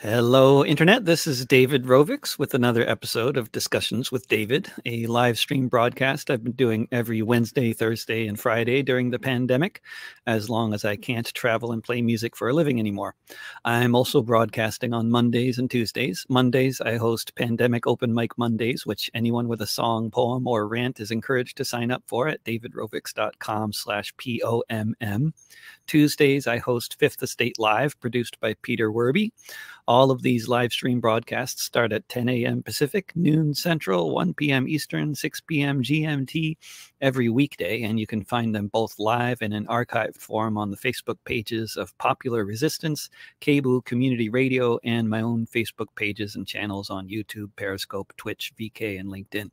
Hello, Internet. This is David Rovics with another episode of Discussions with David, a live stream broadcast I've been doing every Wednesday, Thursday, and Friday during the pandemic, as long as I can't travel and play music for a living anymore. I'm also broadcasting on Mondays and Tuesdays. Mondays, I host Pandemic Open Mic Mondays, which anyone with a song, poem, or rant is encouraged to sign up for at davidrovics.com slash P-O-M-M. Tuesdays, I host Fifth Estate Live, produced by Peter Werbe. All of these live stream broadcasts start at 10 a.m. Pacific, noon Central, 1 p.m. Eastern, 6 p.m. GMT every weekday, and you can find them both live and in archived form on the Facebook pages of Popular Resistance, KBOO Community Radio, and my own Facebook pages and channels on YouTube, Periscope, Twitch, VK, and LinkedIn.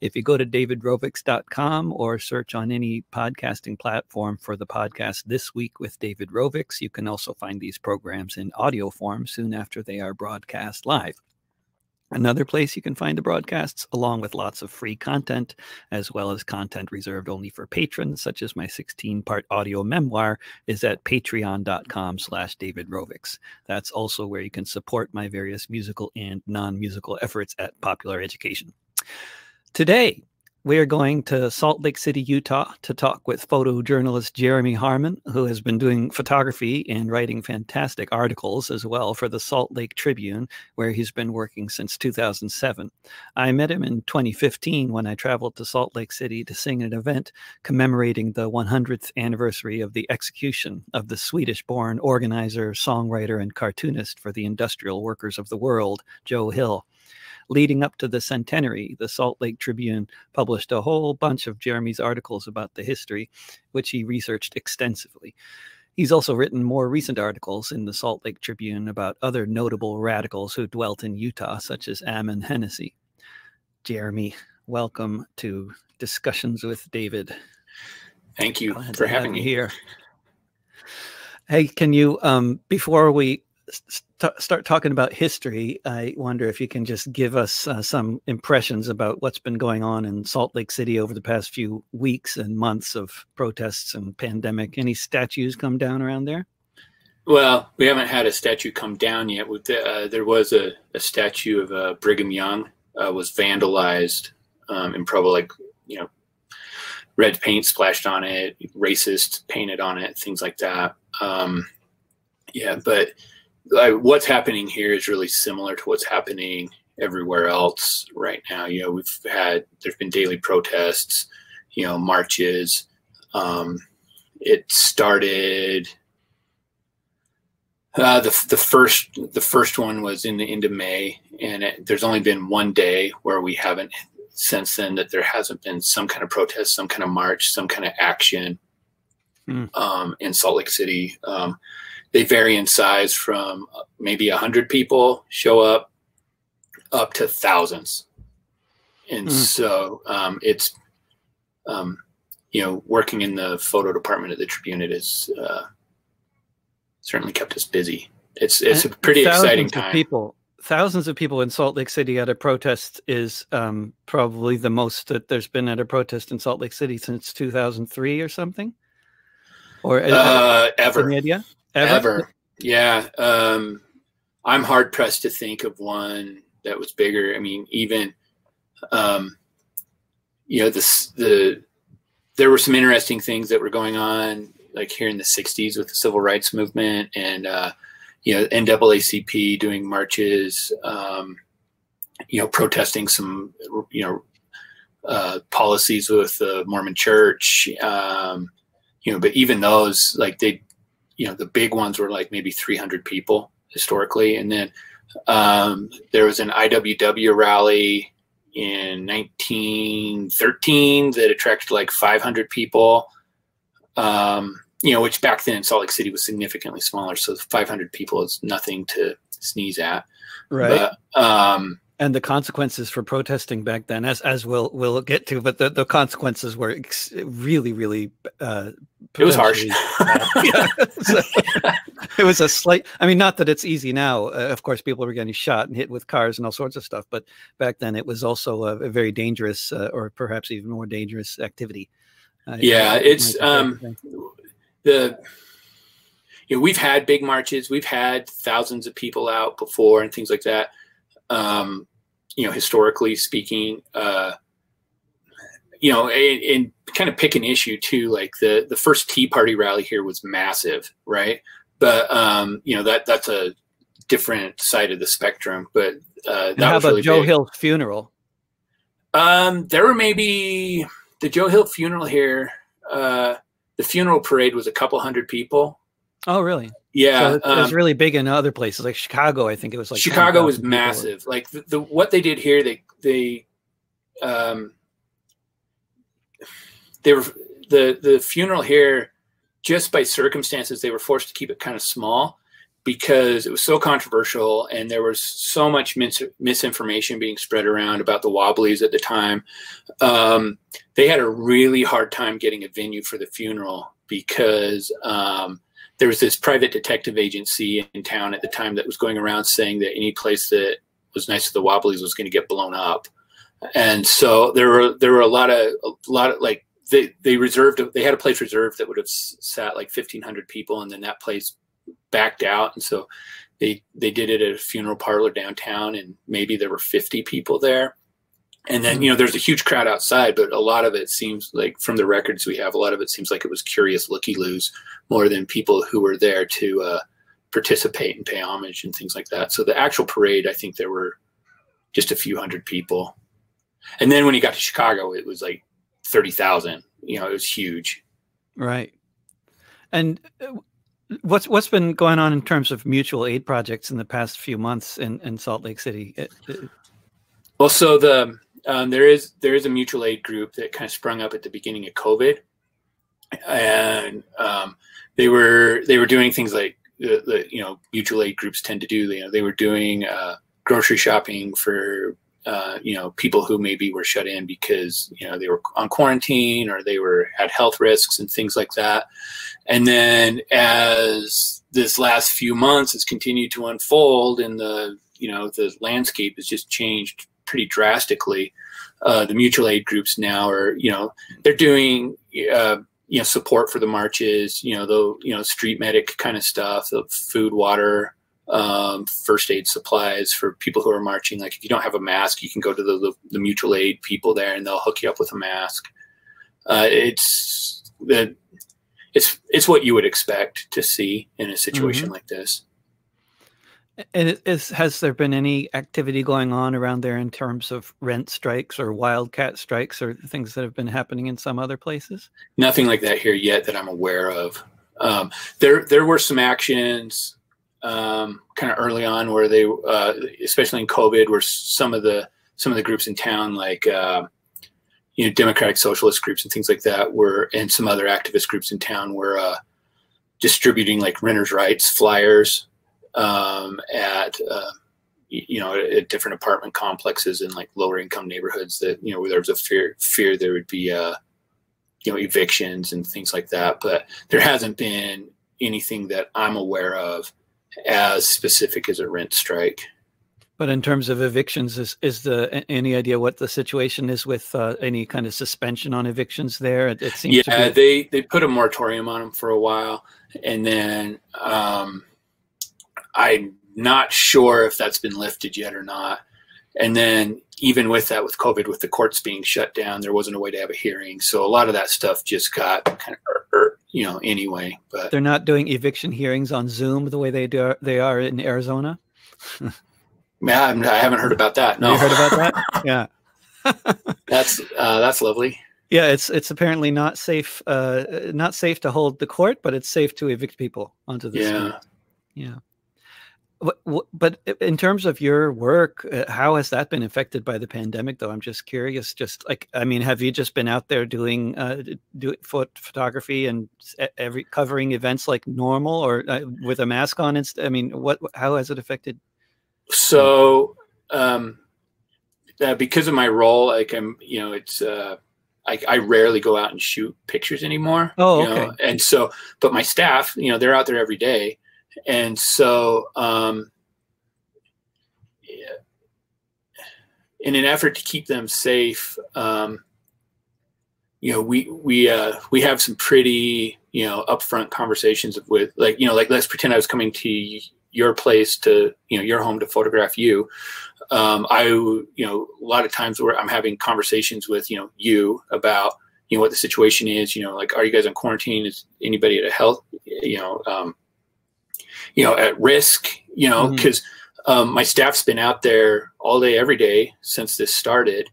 If you go to davidrovics.com or search on any podcasting platform for the podcast This Week with David Rovics, you can also find these programs in audio form soon after after they are broadcast live. Another place you can find the broadcasts, along with lots of free content, as well as content reserved only for patrons, such as my 16-part audio memoir, is at patreon.com slash David Rovics. That's also where you can support my various musical and non-musical efforts at Popular Education. Today, we are going to Salt Lake City, Utah to talk with photojournalist Jeremy Harmon, who has been doing photography and writing fantastic articles as well for the Salt Lake Tribune, where he's been working since 2007. I met him in 2015 when I traveled to Salt Lake City to sing an event commemorating the 100th anniversary of the execution of the Swedish born organizer, songwriter, and cartoonist for the industrial workers of the world, Joe Hill leading up to the centenary, the Salt Lake Tribune published a whole bunch of Jeremy's articles about the history, which he researched extensively. He's also written more recent articles in the Salt Lake Tribune about other notable radicals who dwelt in Utah, such as Ammon Hennacy. Jeremy, welcome to Discussions with David. Thank you Glad for having me here. Hey, can you, um, before we st- start talking about history, I wonder if you can just give us uh, some impressions about what's been going on in Salt Lake City over the past few weeks and months of protests and pandemic. Any statues come down around there? Well, we haven't had a statue come down yet. Uh, there was a, a, statue of uh, Brigham Young uh, was vandalized um, and probably like you know red paint splashed on it, racist painted on it, things like that. Um, yeah, but what's happening here is really similar to what's happening everywhere else right now. You know, we've had there's been daily protests, you know, marches. Um, it started. Uh, the the first the first one was in the end of May, and it, there's only been one day where we haven't since then that there hasn't been some kind of protest, some kind of march, some kind of action mm. um, in Salt Lake City. Um, they vary in size from maybe 100 people show up up to thousands. And mm. so um, it's um, you know working in the photo department at the tribune it has uh, certainly kept us busy. It's it's and a pretty exciting time. people thousands of people in salt lake city at a protest is um, probably the most that there's been at a protest in salt lake city since 2003 or something? Or uh, uh ever. any idea Ever? Ever. Yeah. Um, I'm hard pressed to think of one that was bigger. I mean, even, um, you know, this, the, there were some interesting things that were going on, like here in the 60s with the civil rights movement and, uh, you know, NAACP doing marches, um, you know, protesting some, you know, uh, policies with the Mormon church, um, you know, but even those, like they, you know the big ones were like maybe 300 people historically. And then um, there was an iww rally in 1913 that attracted like 500 people um, you know which back then salt lake city was significantly smaller. So 500 people is nothing to sneeze at. Right. But, um, and the consequences for protesting back then, as as we'll we'll get to, but the, the consequences were ex- really really. Uh, it was harsh. so, it was a slight. I mean, not that it's easy now. Uh, of course, people were getting shot and hit with cars and all sorts of stuff. But back then, it was also a, a very dangerous, uh, or perhaps even more dangerous activity. yeah, it's um, the you know, we've had big marches, we've had thousands of people out before and things like that. Um, you know, historically speaking, uh, you know, and, and, kind of pick an issue too. Like the the first Tea Party rally here was massive, right? But um, you know that that's a different side of the spectrum. But uh, that how was about really Joe big. Hill's funeral? Um, there were maybe the Joe Hill funeral here. Uh, the funeral parade was a couple hundred people. Oh, really? Yeah, so it, it was um, really big in other places, like Chicago. I think it was like Chicago 10,000 was people. massive. Like the, the what they did here, they they um they were the the funeral here just by circumstances they were forced to keep it kind of small because it was so controversial and there was so much mis- misinformation being spread around about the wobblies at the time um, they had a really hard time getting a venue for the funeral because um, there was this private detective agency in town at the time that was going around saying that any place that was nice to the wobblies was going to get blown up. And so there were there were a lot of a lot of like they they reserved they had a place reserved that would have sat like 1500 people and then that place backed out. And so they they did it at a funeral parlor downtown and maybe there were 50 people there and then you know there's a huge crowd outside but a lot of it seems like from the records we have a lot of it seems like it was curious looky loos more than people who were there to uh, participate and pay homage and things like that so the actual parade i think there were just a few hundred people and then when he got to chicago it was like 30,000 you know it was huge Right. And uh, what's what's been going on in terms of mutual aid projects in the past few months in, in Salt Lake City? It- it- Well, so the um, there is there is a mutual aid group that kind of sprung up at the beginning of COVID, and um, they were they were doing things like the, the you know mutual aid groups tend to do. You know, they were doing uh, grocery shopping for uh, you know people who maybe were shut in because you know they were on quarantine or they were had health risks and things like that. And then as this last few months has continued to unfold and the you know the landscape has just changed pretty drastically. Uh, the mutual aid groups now are, you know, they're doing, uh, you know, support for the marches, you know, the, you know, street medic kind of stuff, the food, water, um, first aid supplies for people who are marching. Like if you don't have a mask, you can go to the, the, the mutual aid people there and they'll hook you up with a mask. Uh, it's the, it's, it's what you would expect to see in a situation like this. And it is, has there been any activity going on around there in terms of rent strikes or wildcat strikes or things that have been happening in some other places? nothing like that here yet that I'm aware of. Um, there there were some actions um, kind of early on where they, uh, especially in COVID, where some of the some of the groups in town, like uh, you know Democratic Socialist groups and things like that, were and some other activist groups in town were uh, distributing like renters' rights flyers um, at. Uh, you know, at different apartment complexes in like lower income neighborhoods that, you know, where there was a fear, fear there would be, uh, you know evictions and things like that but there hasn't been anything that i'm aware of as specific as a rent strike But in terms of evictions, is is the any idea what the situation is with uh, any kind of suspension on evictions there? It, it seems yeah to be they they put a moratorium on them for a while and then um, i'm not sure if that's been lifted yet or not and then even with that with covid with the courts being shut down there wasn't a way to have a hearing so a lot of that stuff just got kind of you know anyway but they're not doing eviction hearings on Zoom the way they do they are in Arizona. yeah, I'm- i haven't heard about that no You heard about that? yeah. that's uh, that's lovely Yeah, it's it's apparently not safe uh not safe to hold the court, but it's safe to evict people onto the yeah street. Yeah. But in terms of your work, uh, how has that been affected by the pandemic? Though I'm just curious. Just like I mean, have you just been out there doing uh, do phot- photography and every covering events like normal, or uh, with a mask on? And I mean, what how has it affected? So, um, uh, because of my role, like I'm, you know, it's, uh, I, I rarely go out and shoot pictures anymore. Oh, you know, okay. And so, but my staff, you know, they're out there every day, and so, um, in an effort to keep them safe, um, you know, we we uh, we have some pretty you know upfront conversations with like you know like let's pretend I was coming to your place to you know your home to photograph you. Um, I you know a lot of times where I'm having conversations with you know you about you know what the situation is. You know like are you guys on quarantine? Is anybody at a health you know um, you know at risk? You know because mm-hmm. um, my staff's been out there all day every day since this started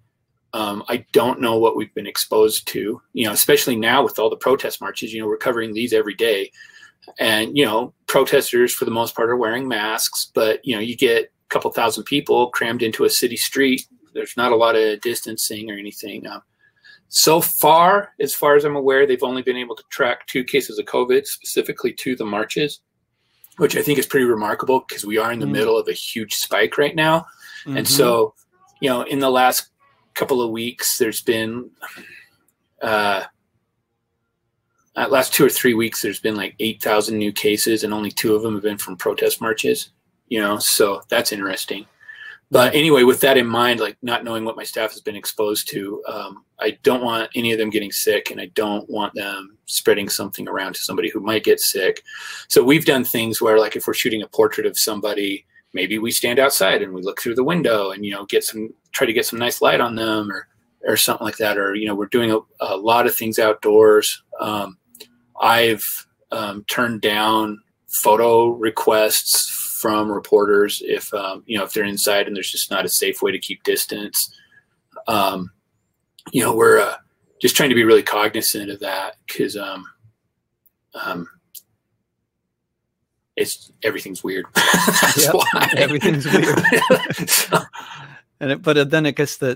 um, I don't know what we've been exposed to, you know, especially now with all the protest marches, you know, we're covering these every day. And, you know, protesters for the most part are wearing masks, but, you know, you get a couple thousand people crammed into a city street. There's not a lot of distancing or anything. Um, so far, as far as I'm aware, they've only been able to track two cases of COVID, specifically to the marches, which I think is pretty remarkable because we are in the mm-hmm. middle of a huge spike right now. Mm-hmm. And so, you know, in the last couple of weeks, there's been uh, uh, last two or three weeks, there's been like 8,000 new cases, and only two of them have been from protest marches. You know, so that's interesting. But anyway, with that in mind, like not knowing what my staff has been exposed to, um, I don't want any of them getting sick, and I don't want them spreading something around to somebody who might get sick. So we've done things where, like, if we're shooting a portrait of somebody, maybe we stand outside and we look through the window and you know get some try to get some nice light on them or or something like that or you know we're doing a, a lot of things outdoors um, i've um, turned down photo requests from reporters if um, you know if they're inside and there's just not a safe way to keep distance um, you know we're uh, just trying to be really cognizant of that because um, um, it's everything's weird. That's yep, why everything's weird. so, and it, but then I guess the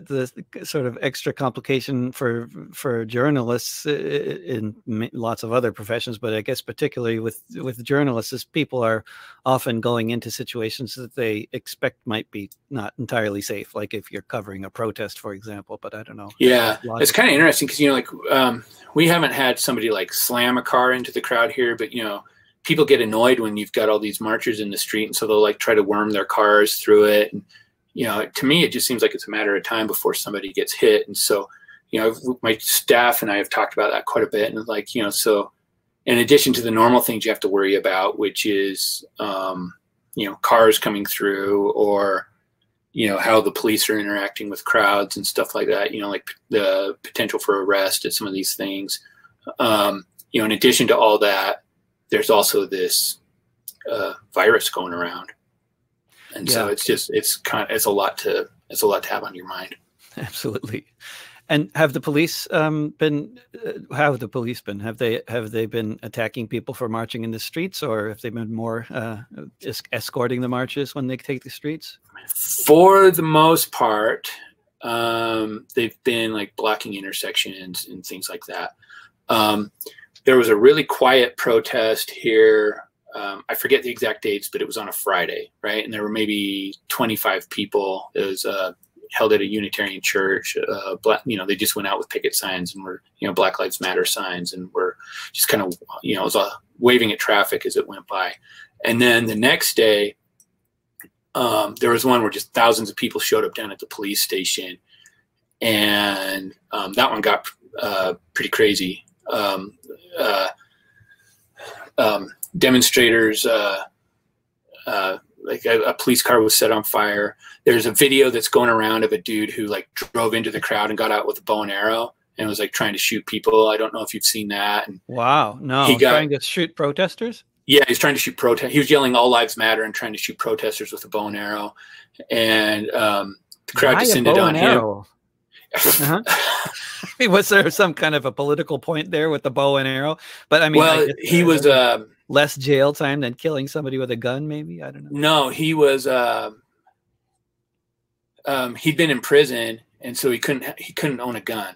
the sort of extra complication for for journalists in lots of other professions, but I guess particularly with with journalists, is people are often going into situations that they expect might be not entirely safe. Like if you're covering a protest, for example. But I don't know. Yeah, it's kind of interesting because you know, like um, we haven't had somebody like slam a car into the crowd here, but you know people get annoyed when you've got all these marchers in the street and so they'll like try to worm their cars through it and you know, to me, it just seems like it's a matter of time before somebody gets hit. And so, you know, my staff and I have talked about that quite a bit. And like, you know, so in addition to the normal things you have to worry about, which is, um, you know, cars coming through or, you know, how the police are interacting with crowds and stuff like that, you know, like the potential for arrest at some of these things. Um, you know, in addition to all that, there's also this uh, virus going around and yeah. so it's just it's kind of, it's a lot to it's a lot to have on your mind. Absolutely. And have the police um, been uh, how have the police been? Have they have they been attacking people for marching in the streets or have they been more uh, escorting the marches when they take the streets? For the most part um, they've been like blocking intersections and things like that. Um, there was a really quiet protest here um, I forget the exact dates, but it was on a Friday, right? And there were maybe 25 people. It was uh, held at a Unitarian church. Uh, black, you know, they just went out with picket signs and were, you know, Black Lives Matter signs, and were just kind of, you know, was uh, waving at traffic as it went by. And then the next day, um, there was one where just thousands of people showed up down at the police station, and um, that one got uh, pretty crazy. Um, uh, um, demonstrators, uh, uh, like a, a, police car was set on fire. There's a video that's going around of a dude who like drove into the crowd and got out with a bow and arrow and was like trying to shoot people. I don't know if you've seen that. And wow, no, he got, trying to shoot protesters. Yeah, he's trying to shoot protest. He was yelling "All lives matter" and trying to shoot protesters with a bow and arrow, and um, the crowd Why descended on him. Uh-huh. was there some kind of a political point there with the bow and arrow? But I mean, well, he was. Uh, less jail time than killing somebody with a gun maybe i don't know no he was uh, um, he'd been in prison and so he couldn't he couldn't own a gun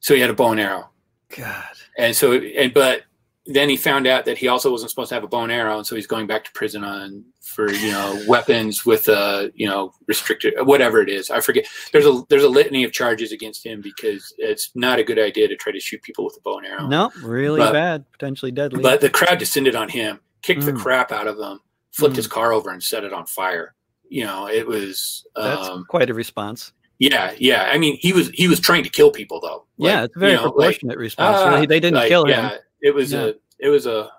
so he had a bow and arrow god and so and but then he found out that he also wasn't supposed to have a bow and arrow and so he's going back to prison on for you know weapons with a you know restricted whatever it is i forget there's a there's a litany of charges against him because it's not a good idea to try to shoot people with a bow and arrow no really but, bad potentially deadly but the crowd descended on him kicked mm. the crap out of him flipped mm. his car over and set it on fire you know it was that's um, quite a response yeah, yeah. I mean, he was he was trying to kill people though. Like, yeah, it's a very you know, proportionate like, response. Uh, they didn't like, kill him. It was yeah. a it was a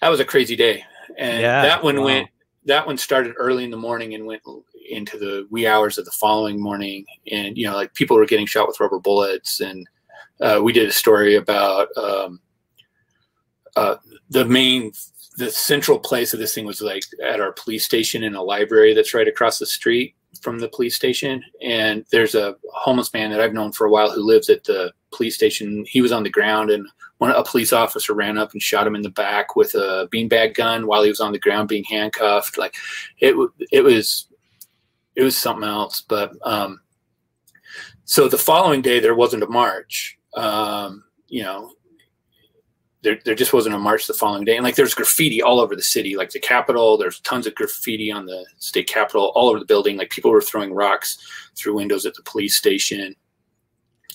that was a crazy day, and yeah, that one wow. went that one started early in the morning and went into the wee hours of the following morning, and you know like people were getting shot with rubber bullets, and uh, we did a story about um, uh, the main the central place of this thing was like at our police station in a library that's right across the street from the police station. And there's a homeless man that I've known for a while who lives at the police station. He was on the ground and one a police officer ran up and shot him in the back with a beanbag gun while he was on the ground being handcuffed. Like it, it was, it was something else. But um, so the following day there wasn't a march. Um, you know, there, there just wasn't a march the following day. And like there's graffiti all over the city, like the Capitol, there's tons of graffiti on the state capitol, all over the building. Like people were throwing rocks through windows at the police station.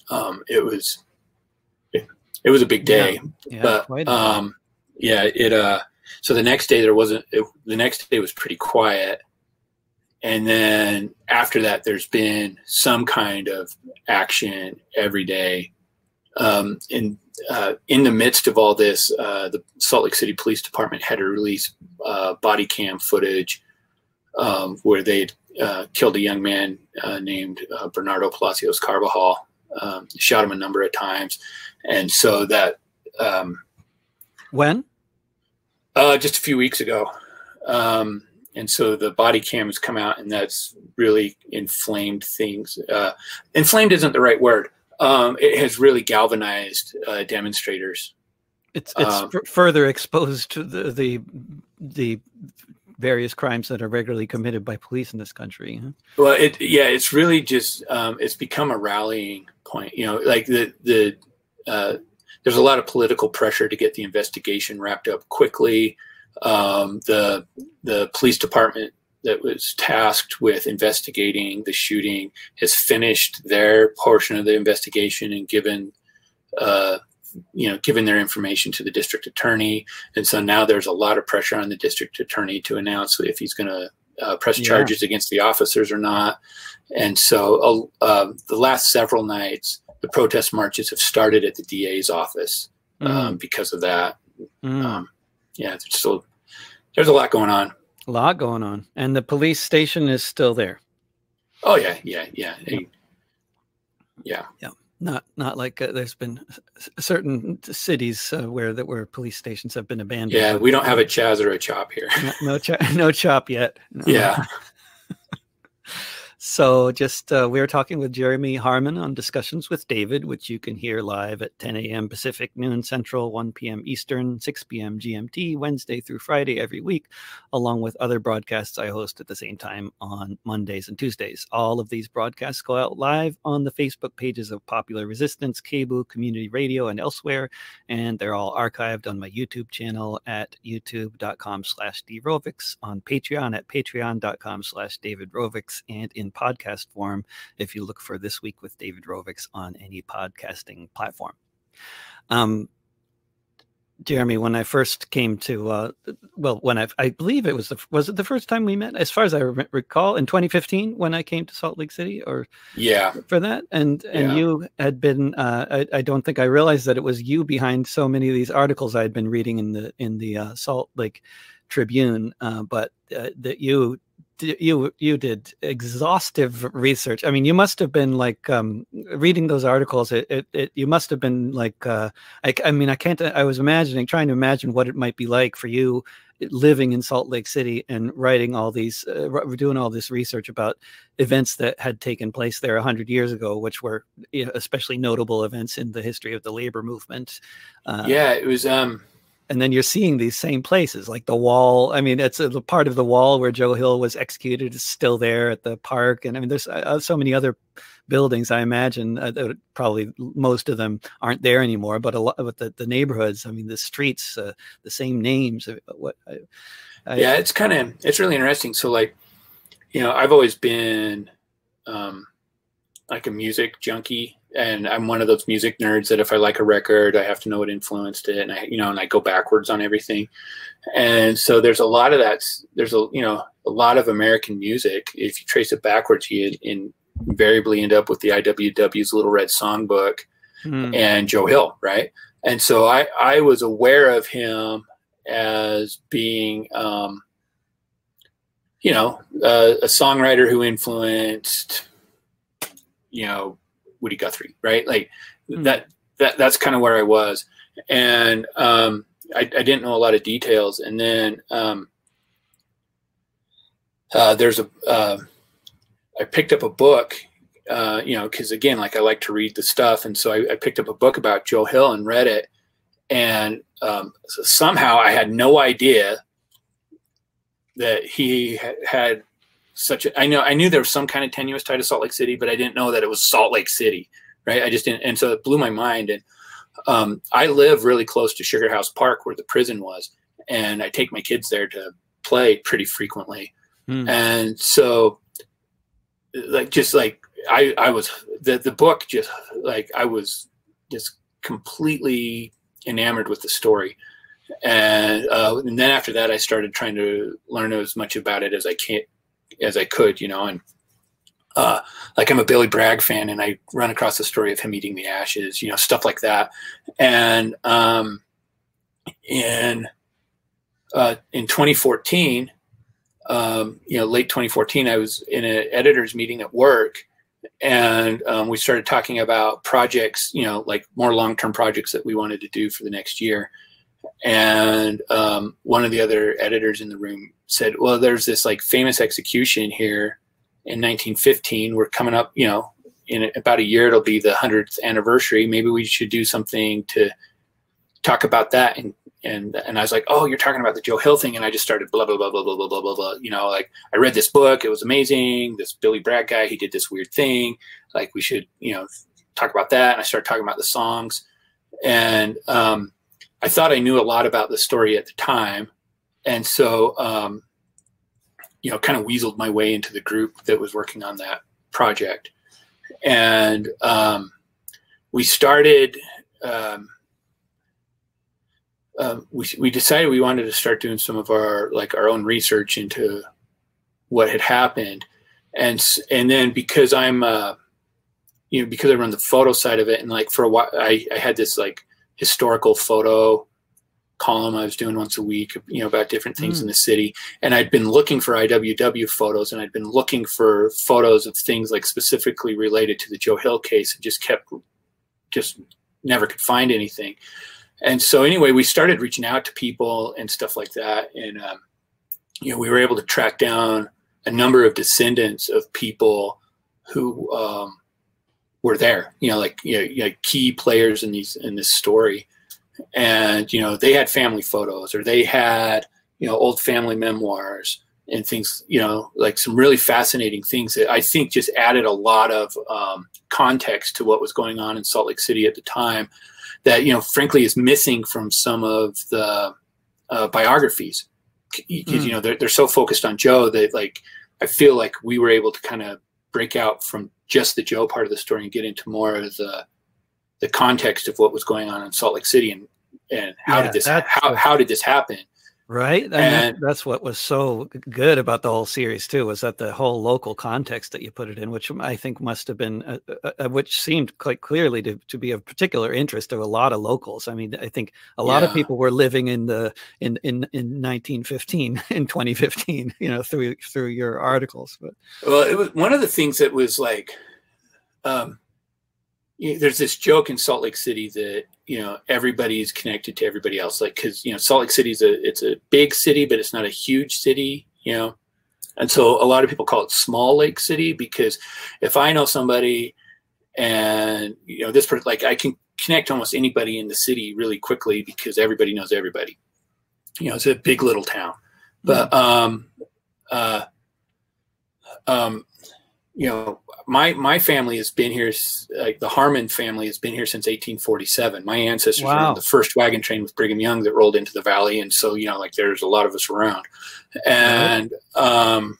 Um, it was, it, was a big day, yeah. but, um, yeah, it, uh, so the next day there wasn't, it, the next day was pretty quiet. And then after that, there's been some kind of action every day. Um, and uh, in the midst of all this, uh, the Salt Lake City Police Department had to release uh, body cam footage um, where they uh, killed a young man uh, named uh, Bernardo Palacios Carbajal, um, shot him a number of times, and so that. Um, when? just a few weeks ago. Um, and so the body cam has come out, and that's really inflamed things. inflamed isn't the right word um, it has really galvanized uh, demonstrators. It's it's um, further exposed to the, the the various crimes that are regularly committed by police in this country. Well, it yeah, it's really just um, it's become a rallying point. You know, like the the uh, there's a lot of political pressure to get the investigation wrapped up quickly. Um, the the police department that was tasked with investigating the shooting has finished their portion of the investigation and given uh, you know given their information to the district attorney and so now there's a lot of pressure on the district attorney to announce if he's going to uh, press yeah. charges against the officers or not and so uh, uh, the last several nights the protest marches have started at the da's office mm. um, because of that mm. um, yeah there's still there's a lot going on a lot going on, and the police station is still there. Oh yeah, yeah, yeah, yeah, yeah. Not not like uh, there's been certain cities uh, where that where police stations have been abandoned. Yeah, we don't have a Chaz or a Chop here. no, no, ch no Chop yet. No. Yeah. So just uh, we are talking with Jeremy Harmon on discussions with David, which you can hear live at 10 a.m. Pacific, noon Central, 1 p.m. Eastern, 6 p.m. GMT, Wednesday through Friday every week, along with other broadcasts I host at the same time on Mondays and Tuesdays. All of these broadcasts go out live on the Facebook pages of Popular Resistance, KBOO, Community Radio, and elsewhere, and they're all archived on my YouTube channel at youtube.com slash drovics, on Patreon at patreon.com slash davidrovics, and in podcast form if you look for This Week with David Rovics on any podcasting platform. Um, Jeremy, when I first came to, uh, well, when I, I believe it was the, was it the first time we met, as far as I re- recall, in 2015 when I came to Salt Lake City, or yeah, for that, and and yeah. you had been, uh, I, I don't think I realized that it was you behind so many of these articles I had been reading in the in the uh, Salt Lake Tribune, uh, but uh, that you you you did exhaustive research. I mean, you must have been like um, reading those articles. It, it, it, you must have been like uh, I, I mean, I can't. I was imagining, trying to imagine what it might be like for you living in Salt Lake City and writing all these, uh, doing all this research about events that had taken place there hundred years ago, which were know, especially notable events in the history of the labor movement. Uh, yeah, it was. Um and then you're seeing these same places like the wall i mean it's a, part of the wall where joe hill was executed is still there at the park and i mean there's uh, so many other buildings i imagine uh, probably most of them aren't there anymore but a lot of the, the neighborhoods i mean the streets uh, the same names uh, what I, I, yeah it's kind of it's really interesting so like you know i've always been um like a music junkie and I'm one of those music nerds that if I like a record, I have to know what influenced it, and I, you know, and I go backwards on everything. And so there's a lot of that. There's a, you know, a lot of American music. If you trace it backwards, you in, invariably end up with the IWW's Little Red Songbook mm. and Joe Hill, right? and so I I was aware of him as being um, you know uh, a songwriter who influenced you know Woody Guthrie, right? Like mm. that that that's kind of where I was, and um, I, I, didn't know a lot of details, and then um, uh, there's a uh, I picked up a book, uh, you know, because again, like I like to read the stuff, and so I, I, picked up a book about Joe Hill and read it, and um, so somehow I had no idea that he had such a. I know I knew there was some kind of tenuous tie to Salt Lake City, but I didn't know that it was Salt Lake City, right? I just didn't, and so it blew my mind. And um, I live really close to Sugar House Park, where the prison was, and I take my kids there to play pretty frequently. Mm. And so like just like I I was the the book just like I was just completely enamored with the story. And, uh, and then after that, I started trying to learn as much about it as I can, as I could, you know, and uh, like I'm a Billy Bragg fan, and I run across the story of him eating the ashes, you know, stuff like that. And um, in uh, in 2014, um, you know, late 2014, I was in an editor's meeting at work, and um, we started talking about projects, you know, like more long-term projects that we wanted to do for the next year. And um, one of the other editors in the room said, "Well, there's this like famous execution here in 1915. We're coming up, you know, in about a year it'll be the 100th anniversary. Maybe we should do something to talk about that and and and I was like, oh, you're talking about the Joe Hill thing, and I just started blah blah blah blah blah blah blah blah. You know, like I read this book, it was amazing. This Billy Bragg guy, he did this weird thing. Like we should, you know, talk about that. And I started talking about the songs, and um, I thought I knew a lot about the story at the time, and so um, you know, kind of weaseled my way into the group that was working on that project, and um, we started. Um, um, we, we decided we wanted to start doing some of our like our own research into what had happened and and then because i'm uh, you know because i run the photo side of it and like for a while i, I had this like historical photo column i was doing once a week you know about different things mm. in the city and i'd been looking for iww photos and i'd been looking for photos of things like specifically related to the joe hill case and just kept just never could find anything and so anyway, we started reaching out to people and stuff like that, and um, you know, we were able to track down a number of descendants of people who um, were there. You know, like you know, like key players in these in this story, and you know, they had family photos or they had you know old family memoirs and things. You know, like some really fascinating things that I think just added a lot of um, context to what was going on in Salt Lake City at the time that you know frankly is missing from some of the uh, biographies because mm. you know they're, they're so focused on joe that like i feel like we were able to kind of break out from just the joe part of the story and get into more of the the context of what was going on in salt lake city and and how yeah, did this how, how did this happen right and, and that's what was so good about the whole series too was that the whole local context that you put it in which i think must have been uh, uh, uh, which seemed quite clearly to, to be of particular interest to a lot of locals i mean i think a lot yeah. of people were living in the in in in 1915 in 2015 you know through through your articles but well it was one of the things that was like um there's this joke in Salt Lake City that you know everybody's connected to everybody else. Like because you know Salt Lake City is a it's a big city but it's not a huge city you know? And so a lot of people call it small lake city because if I know somebody and you know this person like I can connect almost anybody in the city really quickly because everybody knows everybody. You know it's a big little town. But mm-hmm. um uh um you know my my family has been here like the harmon family has been here since 1847 my ancestors wow. were on the first wagon train with brigham young that rolled into the valley and so you know like there's a lot of us around and um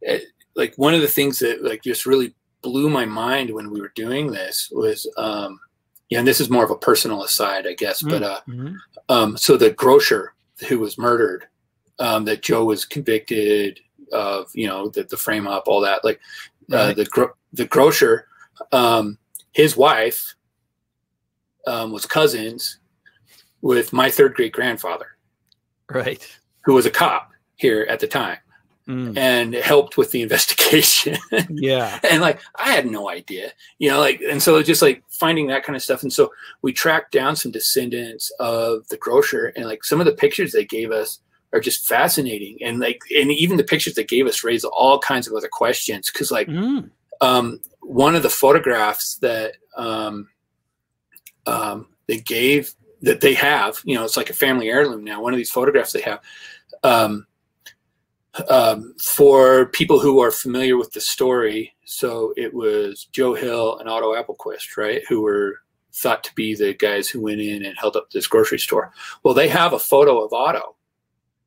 it, like one of the things that like just really blew my mind when we were doing this was um yeah and this is more of a personal aside i guess mm but uh mm-hmm. um so the grocer who was murdered um that joe was convicted of you know the, the frame up all that like uh, the gro- the grocer um, his wife um, was cousins with my third great grandfather, right, who was a cop here at the time. Mm. and helped with the investigation. yeah. And like I had no idea, you know, like and so just like finding that kind of stuff. And so we tracked down some descendants of the grocer and like some of the pictures they gave us are just fascinating. And like and even the pictures they gave us raise all kinds of other questions. Cause like mm. um one of the photographs that um um they gave that they have, you know, it's like a family heirloom now. One of these photographs they have um um, for people who are familiar with the story, so it was Joe Hill and Otto Appelquist right, who were thought to be the guys who went in and held up this grocery store. Well, they have a photo of Otto.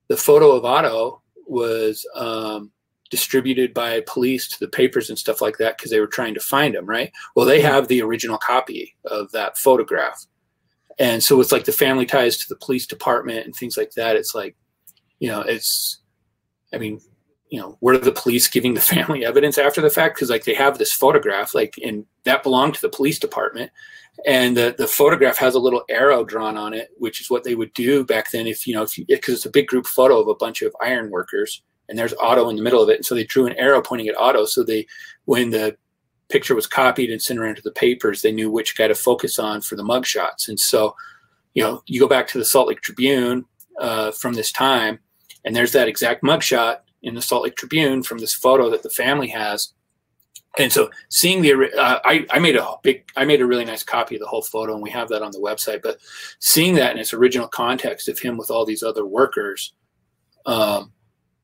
The photo of Otto was um, distributed by police to the papers and stuff like that because they were trying to find him, right? Well, they have the original copy of that photograph. And so it's like the family ties to the police department and things like that. It's like, you know, it's I mean, you know, were the police giving the family evidence after the fact? Because like they have this photograph, like, and that belonged to the police department, and the the photograph has a little arrow drawn on it, which is what they would do back then. If you know, if because it's a big group photo of a bunch of iron workers, and there's Otto in the middle of it, and so they drew an arrow pointing at Otto. So they, when the picture was copied and sent around to the papers, they knew which guy to focus on for the mugshots. And so, you know, you go back to the Salt Lake Tribune uh, from this time and there's that exact mugshot in the Salt Lake Tribune from this photo that the family has. And so seeing the, uh, I, I made a big, I made a really nice copy of the whole photo and we have that on the website, but seeing that in its original context of him with all these other workers um,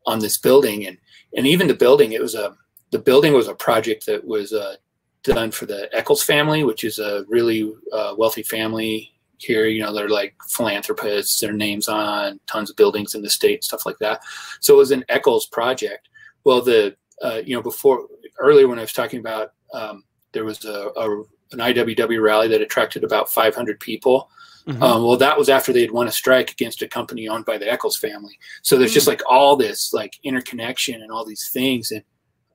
on this building and, and even the building, it was a, the building was a project that was uh, done for the Eccles family, which is a really uh, wealthy family here. You know, they're like philanthropists, their names on tons of buildings in the state, stuff like that. So it was an Eccles project. Well, the uh, you know before earlier when I was talking about um, there was a, a, an IWW rally that attracted about 500 people. Mm-hmm. Um, well, that was after they had won a strike against a company owned by the Eccles family. So there's mm-hmm. just mm. like all this like interconnection and all these things. And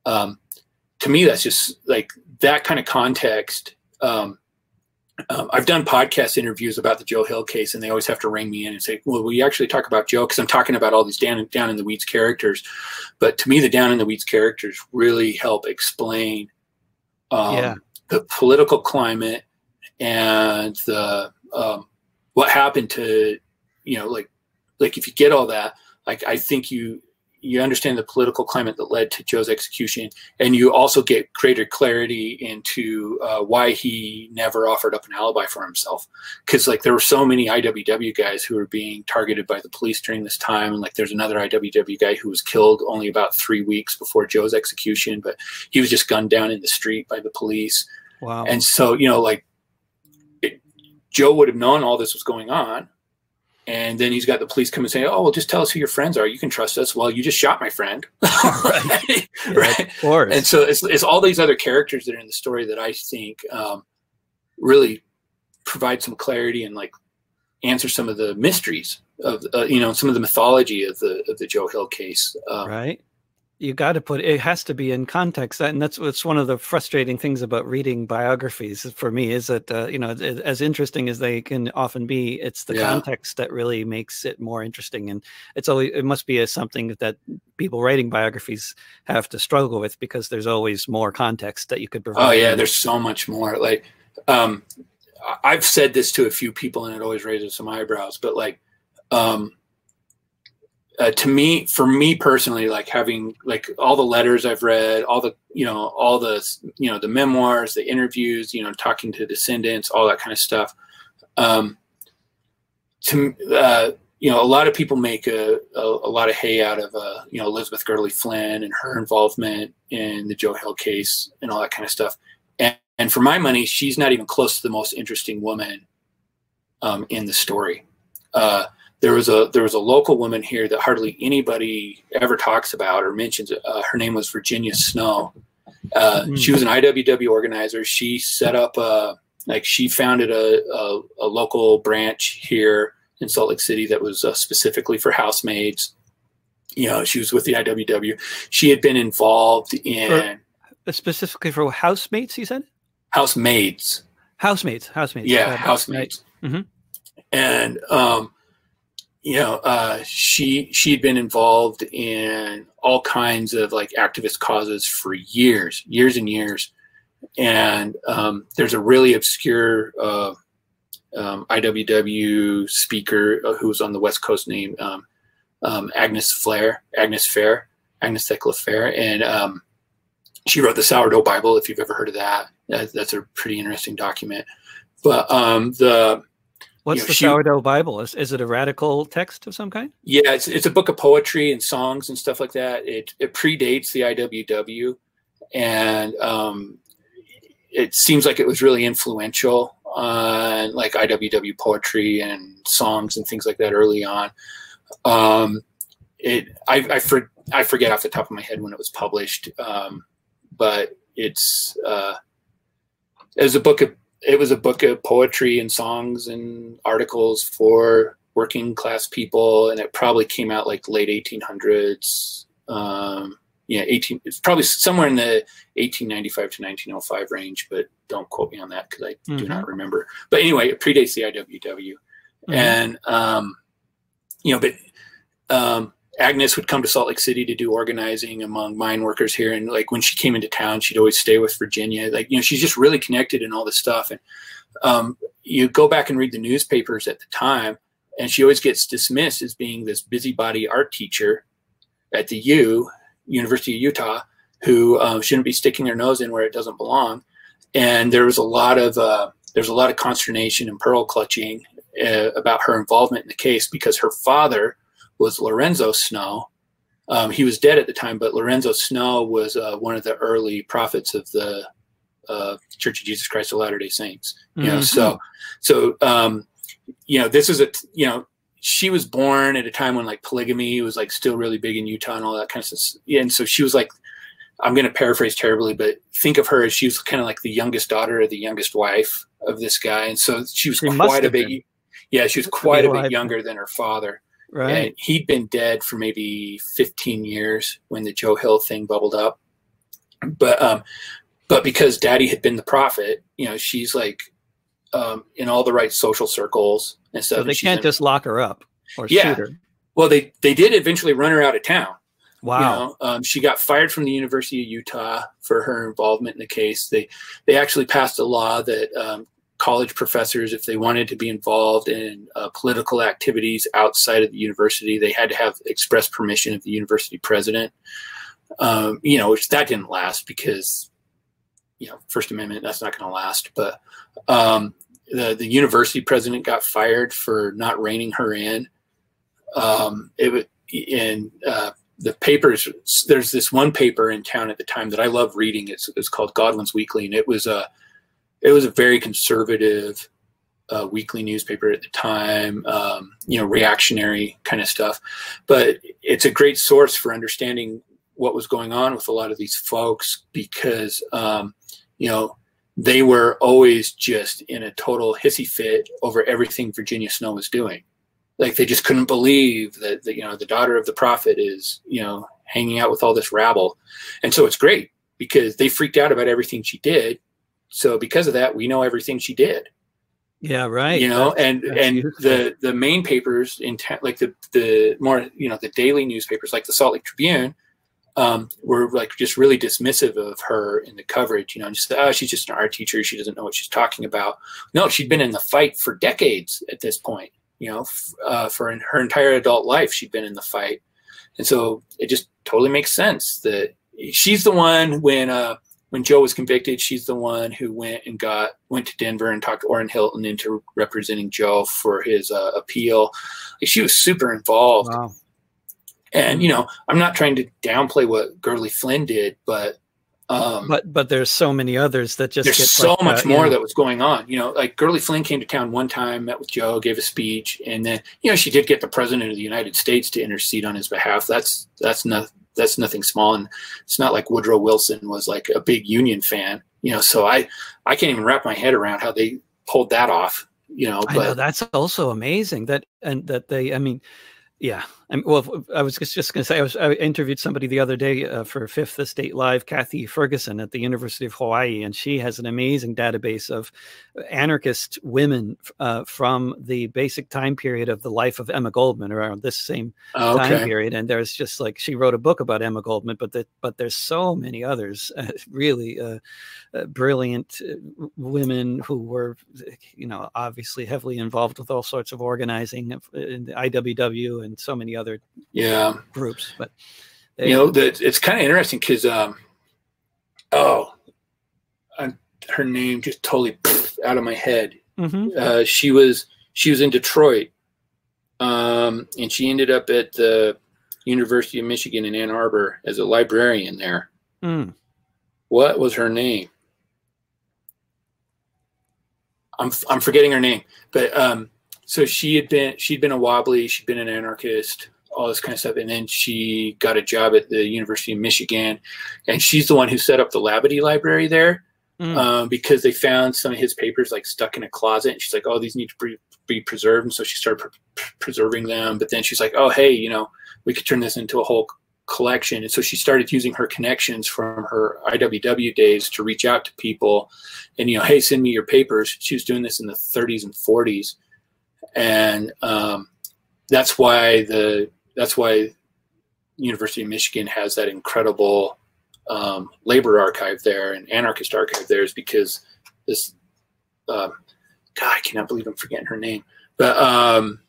um, to me, that's just like that kind of context um, um, I've done podcast interviews about the Joe Hill case, and they always have to ring me in and say, "Well, we actually talk about Joe?" Because I'm talking about all these down down in the weeds characters. But to me, the down in the weeds characters really help explain um, yeah. the political climate and the um, what happened to you know, like like if you get all that, like I think you you understand the political climate that led to Joe's execution, and you also get greater clarity into uh, why he never offered up an alibi for himself. Because like there were so many IWW guys who were being targeted by the police during this time, and like there's another IWW guy who was killed only about three weeks before Joe's execution, but he was just gunned down in the street by the police. Wow! And so you know, like it, Joe would have known all this was going on and then he's got the police come and say, "Oh, well, just tell us who your friends are. You can trust us." Well, you just shot my friend, right? Yeah, right. Of course. And so it's, it's all these other characters that are in the story that I think um, really provide some clarity and like answer some of the mysteries of uh, you know some of the mythology of the of the Joe Hill case. Um, right you got to put it has to be in context. And that's what's one of the frustrating things about reading biographies for me is that uh, you know as interesting as they can often be it's the yeah. context that really makes it more interesting. And it's always it must be a, something that people writing biographies have to struggle with because there's always more context that you could provide. oh yeah there's so much more. Like um i've said this to a few people and it always raises some eyebrows but like um uh, to me, for me personally, like having like all the letters I've read, all the you know, all the you know, the memoirs, the interviews, you know, talking to descendants, all that kind of stuff. Um, to uh, you know, a lot of people make a, a, a lot of hay out of uh, you know Elizabeth Gurley Flynn and her involvement in the Joe Hill case and all that kind of stuff. And, and for my money, she's not even close to the most interesting woman um, in the story. Uh, there was a there was a local woman here that hardly anybody ever talks about or mentions. Uh, her name was Virginia Snow. Uh, mm. She was an IWW organizer. She set up a like she founded a, a, a local branch here in Salt Lake City that was uh, specifically for housemaids. You know, she was with the IWW. She had been involved in for, specifically for housemates. You said housemaids. Housemates, housemates. Yeah, housemates. Right. Mm-hmm. And um, you know, uh, she she'd been involved in all kinds of like activist causes for years, years and years. And um, there's a really obscure uh, um, IWW speaker uh, who was on the West Coast named um, um, Agnes Flair, Agnes Fair, Agnes Thecla Fair, and um, she wrote the Sourdough Bible. If you've ever heard of that, that that's a pretty interesting document. But um, the What's you know, the she, sourdough Bible? Is, is it a radical text of some kind? Yeah, it's, it's a book of poetry and songs and stuff like that. It, it predates the IWW, and um, it seems like it was really influential on like IWW poetry and songs and things like that early on. Um, it I, I, for, I forget off the top of my head when it was published, um, but it's uh, it was a book of it was a book of poetry and songs and articles for working class people, and it probably came out like late 1800s. Um, yeah, 18. It's probably somewhere in the 1895 to 1905 range, but don't quote me on that because I mm-hmm. do not remember. But anyway, it predates the IWW, mm-hmm. and um, you know, but um, Agnes would come to Salt Lake City to do organizing among mine workers here. And like when she came into town, she'd always stay with Virginia. Like, you know, she's just really connected in all this stuff. And um, you go back and read the newspapers at the time, and she always gets dismissed as being this busybody art teacher at the U, University of Utah, who uh, shouldn't be sticking their nose in where it doesn't belong. And there was a lot of uh, there's a lot of consternation and pearl clutching uh, about her involvement in the case because her father was Lorenzo Snow. Um, he was dead at the time, but Lorenzo Snow was uh, one of the early prophets of the uh, Church of Jesus Christ of Latter Day Saints. You mm-hmm. know, so so um, you know this is a you know she was born at a time when like polygamy was like still really big in Utah and all that kind of stuff. Yeah, and so she was like, I'm going to paraphrase terribly, but think of her as she was kind of like the youngest daughter or the youngest wife of this guy, and so she was she quite a bit. Been. Yeah, she was quite a bit younger than her father. Right. And he'd been dead for maybe 15 years when the Joe Hill thing bubbled up. But um, but because Daddy had been the prophet, you know, she's like um, in all the right social circles and stuff. So they can't in, just lock her up or yeah. shoot her. Well, they they did eventually run her out of town. Wow. You know, um, she got fired from the University of Utah for her involvement in the case. They they actually passed a law that um, college professors, if they wanted to be involved in uh, political activities outside of the university, they had to have express permission of the university president. Um, you know, which that didn't last because, you know, First Amendment, that's not going to last. But um, the, the university president got fired for not reining her in. Um, it would, and uh, the papers, there's this one paper in town at the time that I love reading. It's, it's called Godwin's Weekly, and it was a, it was a very conservative uh, weekly newspaper at the time, um, you know, reactionary kind of stuff. But it's a great source for understanding what was going on with a lot of these folks because, um, you know, they were always just in a total hissy fit over everything Virginia Snow was doing. Like they just couldn't believe that, that you know, the daughter of the prophet is, you know, hanging out with all this rabble. And so it's great because they freaked out about everything she did so because of that, we know everything she did. Yeah, right. You know, that's, and that's and useful. the the main papers in like the the more you know the daily newspapers like the Salt Lake Tribune um, were like just really dismissive of her in the coverage. You know, just oh she's just an art teacher, she doesn't know what she's talking about. No, she'd been in the fight for decades at this point. You know, uh, for her entire adult life, she'd been in the fight, and so it just totally makes sense that she's the one when. Uh, when Joe was convicted, she's the one who went and got went to Denver and talked Orrin Hilton into representing Joe for his uh, appeal. Like, she was super involved. Wow. And you know, I'm not trying to downplay what Gurley Flynn did, but um, but but there's so many others that just there's so like much that, more know. that was going on. You know, like Gurley Flynn came to town one time, met with Joe, gave a speech, and then you know she did get the president of the United States to intercede on his behalf. That's that's not that's nothing small. And it's not like Woodrow Wilson was like a big Union fan, you know. So I I can't even wrap my head around how they pulled that off, you know. But know, that's also amazing that and that they. I mean, yeah, I well, I was just going to say I, was, I interviewed somebody the other day uh, for Fifth Estate Live, Kathy Ferguson at the University of Hawaii, and she has an amazing database of anarchist women uh, from the basic time period of the life of Emma Goldman, around this same okay. time period. And there's just like she wrote a book about Emma Goldman, but that but there's so many others, uh, really uh, uh, brilliant uh, women who were, you know, obviously heavily involved with all sorts of organizing in the IWW and so many other yeah groups. But they, you know, that it's kind of interesting because um, oh, I'm, her name just totally out of my head. Mm-hmm. Uh, she was she was in Detroit, um, and she ended up at the University of Michigan in Ann Arbor as a librarian there. Mm. What was her name? I'm I'm forgetting her name, but um, so she had been she'd been a wobbly, she'd been an anarchist, all this kind of stuff, and then she got a job at the University of Michigan, and she's the one who set up the Labadie Library there. Mm. Um, because they found some of his papers like stuck in a closet, and she's like, "Oh, these need to be, be preserved," and so she started pre- preserving them. But then she's like, "Oh, hey, you know, we could turn this into a whole collection. And so she started using her connections from her IWW days to reach out to people and, you know, hey, send me your papers. She was doing this in the 30s and 40s. And um, that's why the, that's why University of Michigan has that incredible um, labor archive there and anarchist archive there is because this, um, God, I cannot believe I'm forgetting her name, but um,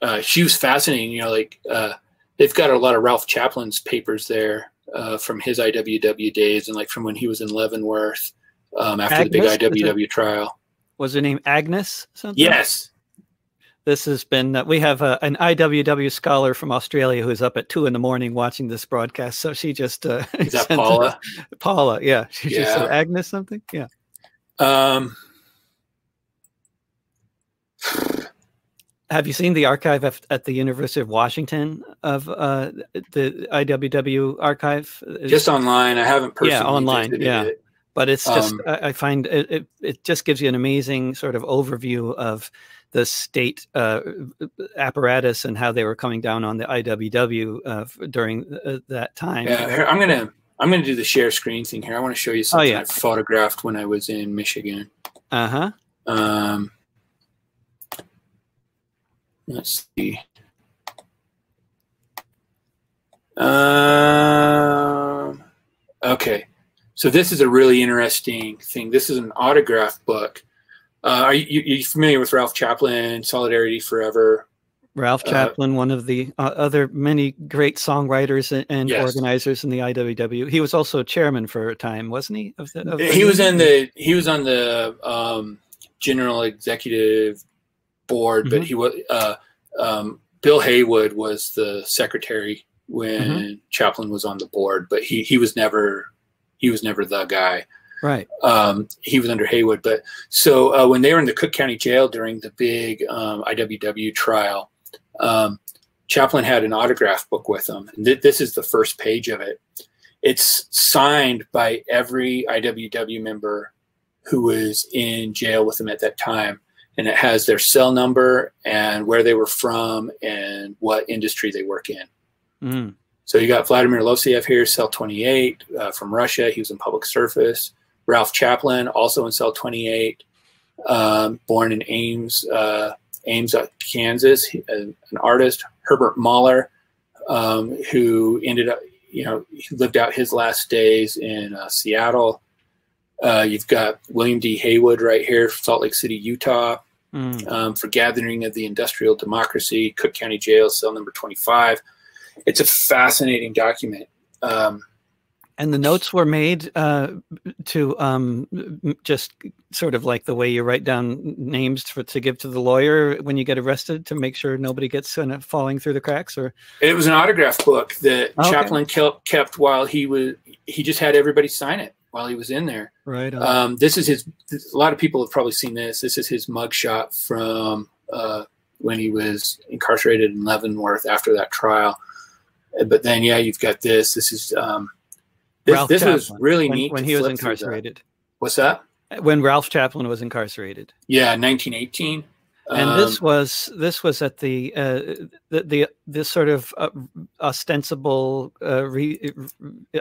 uh, she was fascinating, you know, like, uh, they've got a lot of Ralph Chaplin's papers there uh, from his IWW days and like from when he was in Leavenworth um, after Agnes? the big IWW trial. Was her name Agnes? Something? Yes. This has been, uh, we have a, an IWW scholar from Australia who's up at two in the morning watching this broadcast. So she just. Uh, Is that Paula? A, Paula, yeah. She yeah. just said Agnes something. Yeah. Um, have you seen the archive at the University of Washington of uh, the IWW archive? Just online. I haven't personally. Yeah, online. Yeah, it. but it's just um, I find it, it, it just gives you an amazing sort of overview of the state uh, apparatus and how they were coming down on the IWW uh, during uh, that time. Yeah, I'm gonna I'm gonna do the share screen thing here. I want to show you something oh, yeah. I photographed when I was in Michigan. Uh huh. Um, Let's see. Um, okay. So this is a really interesting thing. This is an autograph book. Uh, are you, you familiar with Ralph Chaplin, Solidarity Forever? Ralph uh, Chaplin, uh, one of the uh, other many great songwriters and, and yes. organizers in the IWW. He was also chairman for a time, wasn't he? Of the, of he was in the he was on the um, general executive board, mm-hmm. but he was uh, um, Bill Haywood was the secretary when mm-hmm. Chaplin was on the board, but he he was never he was never the guy. Right. Um, he was under Haywood, but so uh, when they were in the Cook County Jail during the big um, IWW trial, um, Chaplin had an autograph book with him. And th- this is the first page of it. It's signed by every IWW member who was in jail with him at that time and it has their cell number and where they were from and what industry they work in. Mm. So you got Vladimir Losiev here, cell 28 uh, from Russia. He was in public service. Ralph Chaplin, also in cell 28, um, born in Ames, uh, Ames, uh, Kansas, he, an artist. Herbert Mahler, um, who ended up, you know, lived out his last days in uh, Seattle. Uh, you've got William D. Haywood right here, Salt Lake City, Utah, mm. um, for Gathering of the Industrial Democracy, Cook County Jail, cell number 25. It's a fascinating document. Um, and the notes were made uh, to um, just sort of like the way you write down names for to give to the lawyer when you get arrested to make sure nobody gets kind of falling through the cracks. Or it was an autograph book that okay. Chaplin kept while he was. He just had everybody sign it while he was in there. Right. Um, this is his. A lot of people have probably seen this. This is his mugshot from uh, when he was incarcerated in Leavenworth after that trial. But then, yeah, you've got this. This is um, this. this was really when, neat when he was incarcerated. What's that? When Ralph Chaplin was incarcerated. Yeah, 1918. And um, this was this was at the uh, the, the this sort of uh, ostensible uh, re,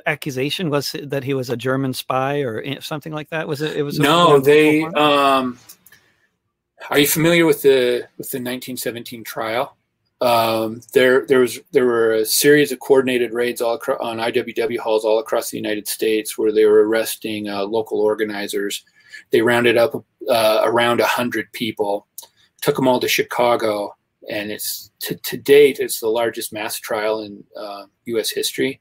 accusation was that he was a German spy or something like that. Was it? It was no. They um, are you familiar with the with the 1917 trial? Um, there there was there were a series of coordinated raids all on IWW halls all across the United States where they were arresting uh, local organizers. They rounded up uh, around hundred people took them all to Chicago, and it's to, to date it's the largest mass trial in uh, U.S. history.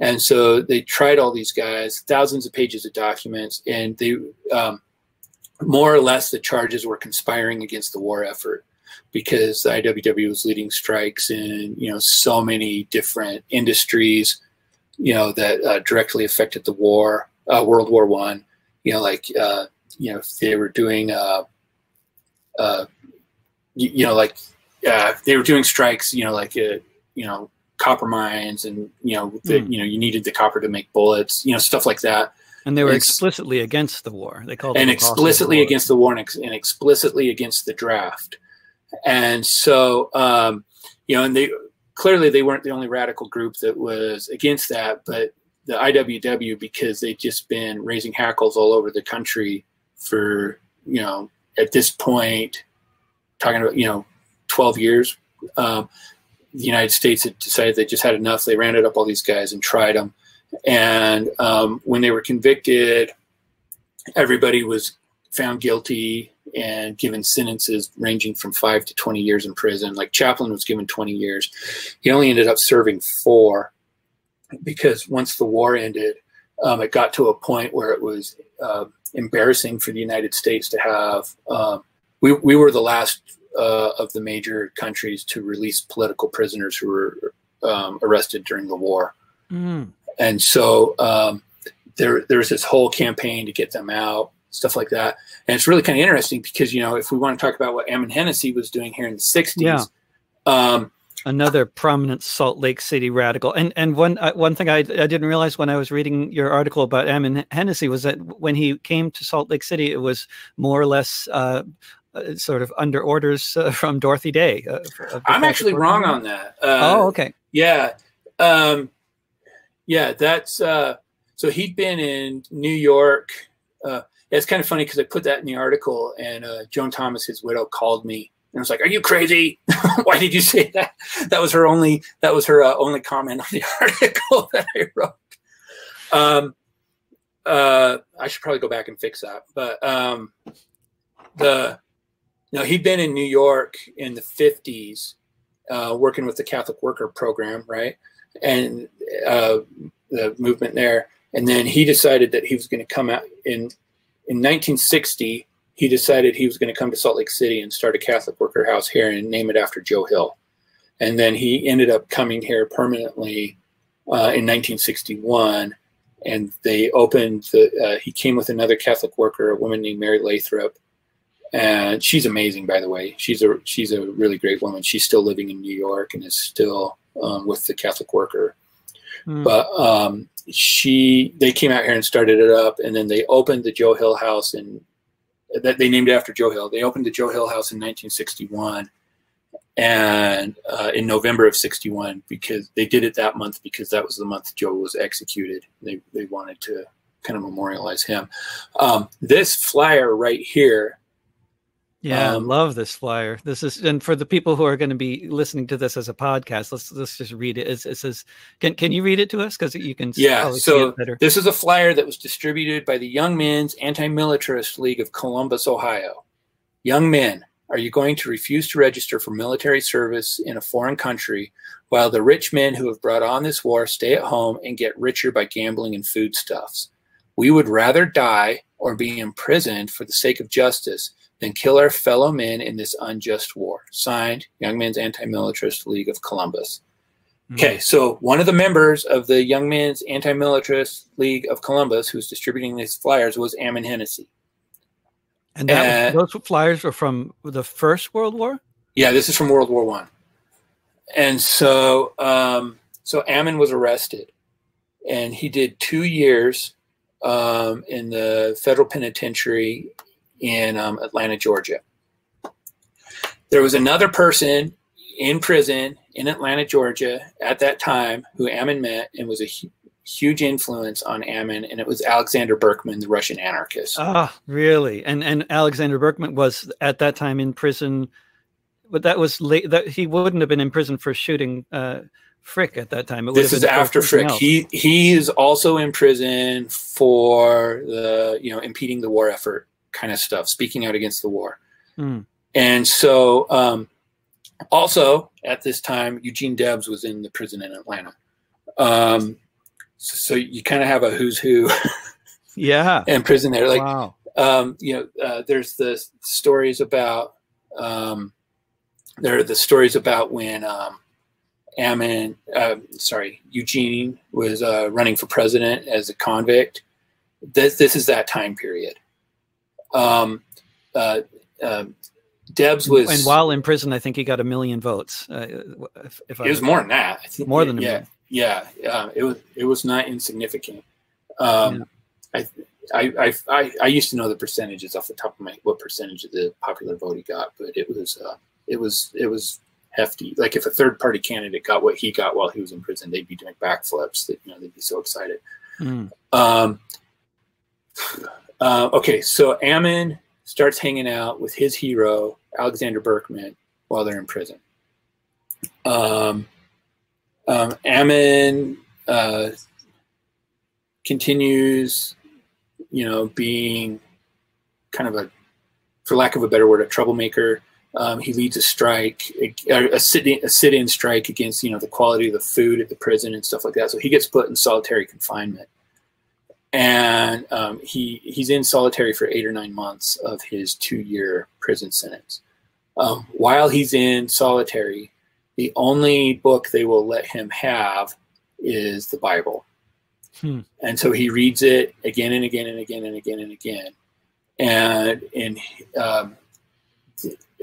And so they tried all these guys, thousands of pages of documents, and they um, more or less the charges were conspiring against the war effort because the IWW was leading strikes in you know so many different industries, you know that uh, directly affected the war, uh, World War One. You know, like uh, you know if they were doing uh, uh, you, you know, like uh, they were doing strikes, you know, like uh, you know, copper mines, and you know, the, mm. you know, you needed the copper to make bullets, you know, stuff like that. And they were explicitly against the war. They called and explicitly the against the war and, ex and, explicitly against the draft. And so, um, you know, and they clearly they weren't the only radical group that was against that, but the IWW because they'd just been raising hackles all over the country for you know at this point talking about you know 12 years um, the united states had decided they just had enough they rounded up all these guys and tried them and um, when they were convicted everybody was found guilty and given sentences ranging from five to 20 years in prison like chaplin was given 20 years he only ended up serving four because once the war ended um, it got to a point where it was uh, embarrassing for the united states to have um, we, we were the last uh, of the major countries to release political prisoners who were um, arrested during the war. Mm. And so um, there, there's this whole campaign to get them out, stuff like that. And it's really kind of interesting because, you know, if we want to talk about what Ammon Hennacy was doing here in the 60s, yeah. um, another prominent Salt Lake City radical. And and one uh, one thing I, I didn't realize when I was reading your article about Ammon Hennacy was that when he came to Salt Lake City, it was more or less uh, uh, sort of under orders uh, from Dorothy Day. Uh, I'm actually wrong on that. Uh, oh, okay. Yeah, um, yeah. That's uh, so he'd been in New York. Uh, it's kind of funny because I put that in the article, and Joan Thomas, his widow, called me and was like, "Are you crazy? Why did you say that?" That was her only. That was her only comment on the article that I wrote. Um, I should probably go back and fix that, but um, the now, he'd been in New York in the 50s uh, working with the Catholic Worker Program, right? And uh, the movement there. And then he decided that he was going to come out in in 1960. He decided he was going to come to Salt Lake City and start a Catholic Worker House here and name it after Joe Hill. And then he ended up coming here permanently uh, in 1961. And they opened the. Uh, he came with another Catholic worker, a woman named Mary Lathrop, and she's amazing by the way she's a she's a really great woman she's still living in new york and is still um, with the catholic worker mm. but um, she they came out here and started it up and then they opened the joe hill house and that they named after joe hill. They opened the joe hill house in 1961 and uh, in november of 61 because they did it that month because that was the month joe was executed. They, they wanted to kind of memorialize him. Um, this flyer right here yeah, um, I love this flyer. This is, and for the people who are going to be listening to this as a podcast, let's let's just read it. It, it says, "Can can you read it to us? Because you can." Yeah. So this is a flyer that was distributed by the Young Men's Anti-Militarist League of Columbus, Ohio. Young men, are you going to refuse to register for military service in a foreign country while the rich men who have brought on this war stay at home and get richer by gambling and foodstuffs? We would rather die or be imprisoned for the sake of justice than kill our fellow men in this unjust war. Signed, Young Men's Anti-Militarist League of Columbus. Mm. Okay, so one of the members of the Young Men's Anti-Militarist League of Columbus, who's distributing these flyers, was Ammon Hennacy. And that was, those flyers were from the First World War. Yeah, this is from World War One. And so, um, so Ammon was arrested, and he did two years um, in the federal penitentiary in um, Atlanta, Georgia. there was another person in prison in Atlanta, Georgia, at that time who Ammon met and was a hu- huge influence on Ammon, and it was Alexander Berkman, the Russian anarchist. Ah, really? And and Alexander Berkman was at that time in prison, but that was late. That he wouldn't have been in prison for shooting uh, Frick at that time. It this is after Frick. Else. He he is also in prison for the you know impeding the war effort kind of stuff, speaking out against the war. Mm. And so, um, also at this time, Eugene Debs was in the prison in Atlanta. Um, so, so, you kind of have a who's who. yeah. In prison there, like wow. um, you know, uh, there's the stories about um, there are the stories about when um, Ammon, uh, sorry, Eugene was uh, running for president as a convict. This this is that time period. Um, uh, um, Debs was, and while in prison, I think he got a million votes. Uh, if, if it was more than that, think, more than yeah, yeah, yeah. it was it was not insignificant. Um, yeah. I, I, I, I used to know the percentages off the top of my what percentage of the popular vote he got, but it was uh, it was it was hefty. Like if a third party candidate got what he got while he was in prison, they'd be doing backflips. That you know they'd be so excited. Mm. Um, uh, okay, so Ammon starts hanging out with his hero Alexander Berkman while they're in prison. Um, um, Ammon uh, continues, you know, being kind of a, for lack of a better word, a troublemaker. Um, he leads a strike, a, a sit-in, a sit-in strike against, you know, the quality of the food at the prison and stuff like that. So he gets put in solitary confinement, and um, he he's in solitary for eight or nine months of his two-year prison sentence. Um, while he's in solitary, the only book they will let him have is the Bible. Hmm. And so he reads it again and again and again and again and again. And, and um,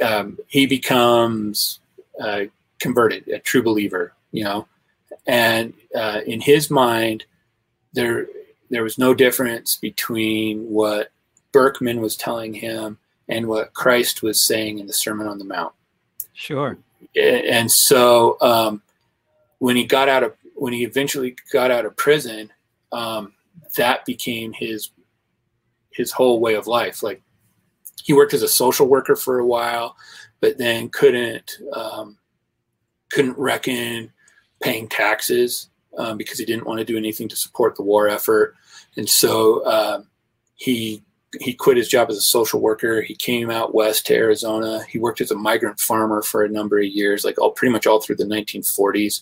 um, he becomes uh, converted, a true believer, you know. And uh, in his mind, there there was no difference between what Berkman was telling him and what Christ was saying in the Sermon on the Mount. Sure. And so um, when he got out of when he eventually got out of prison, um, that became his his whole way of life. Like he worked as a social worker for a while, but then couldn't um, couldn't reckon paying taxes um, because he didn't want to do anything to support the war effort, and so uh, he he quit his job as a social worker. He came out west to Arizona. He worked as a migrant farmer for a number of years, like all pretty much all through the 1940s,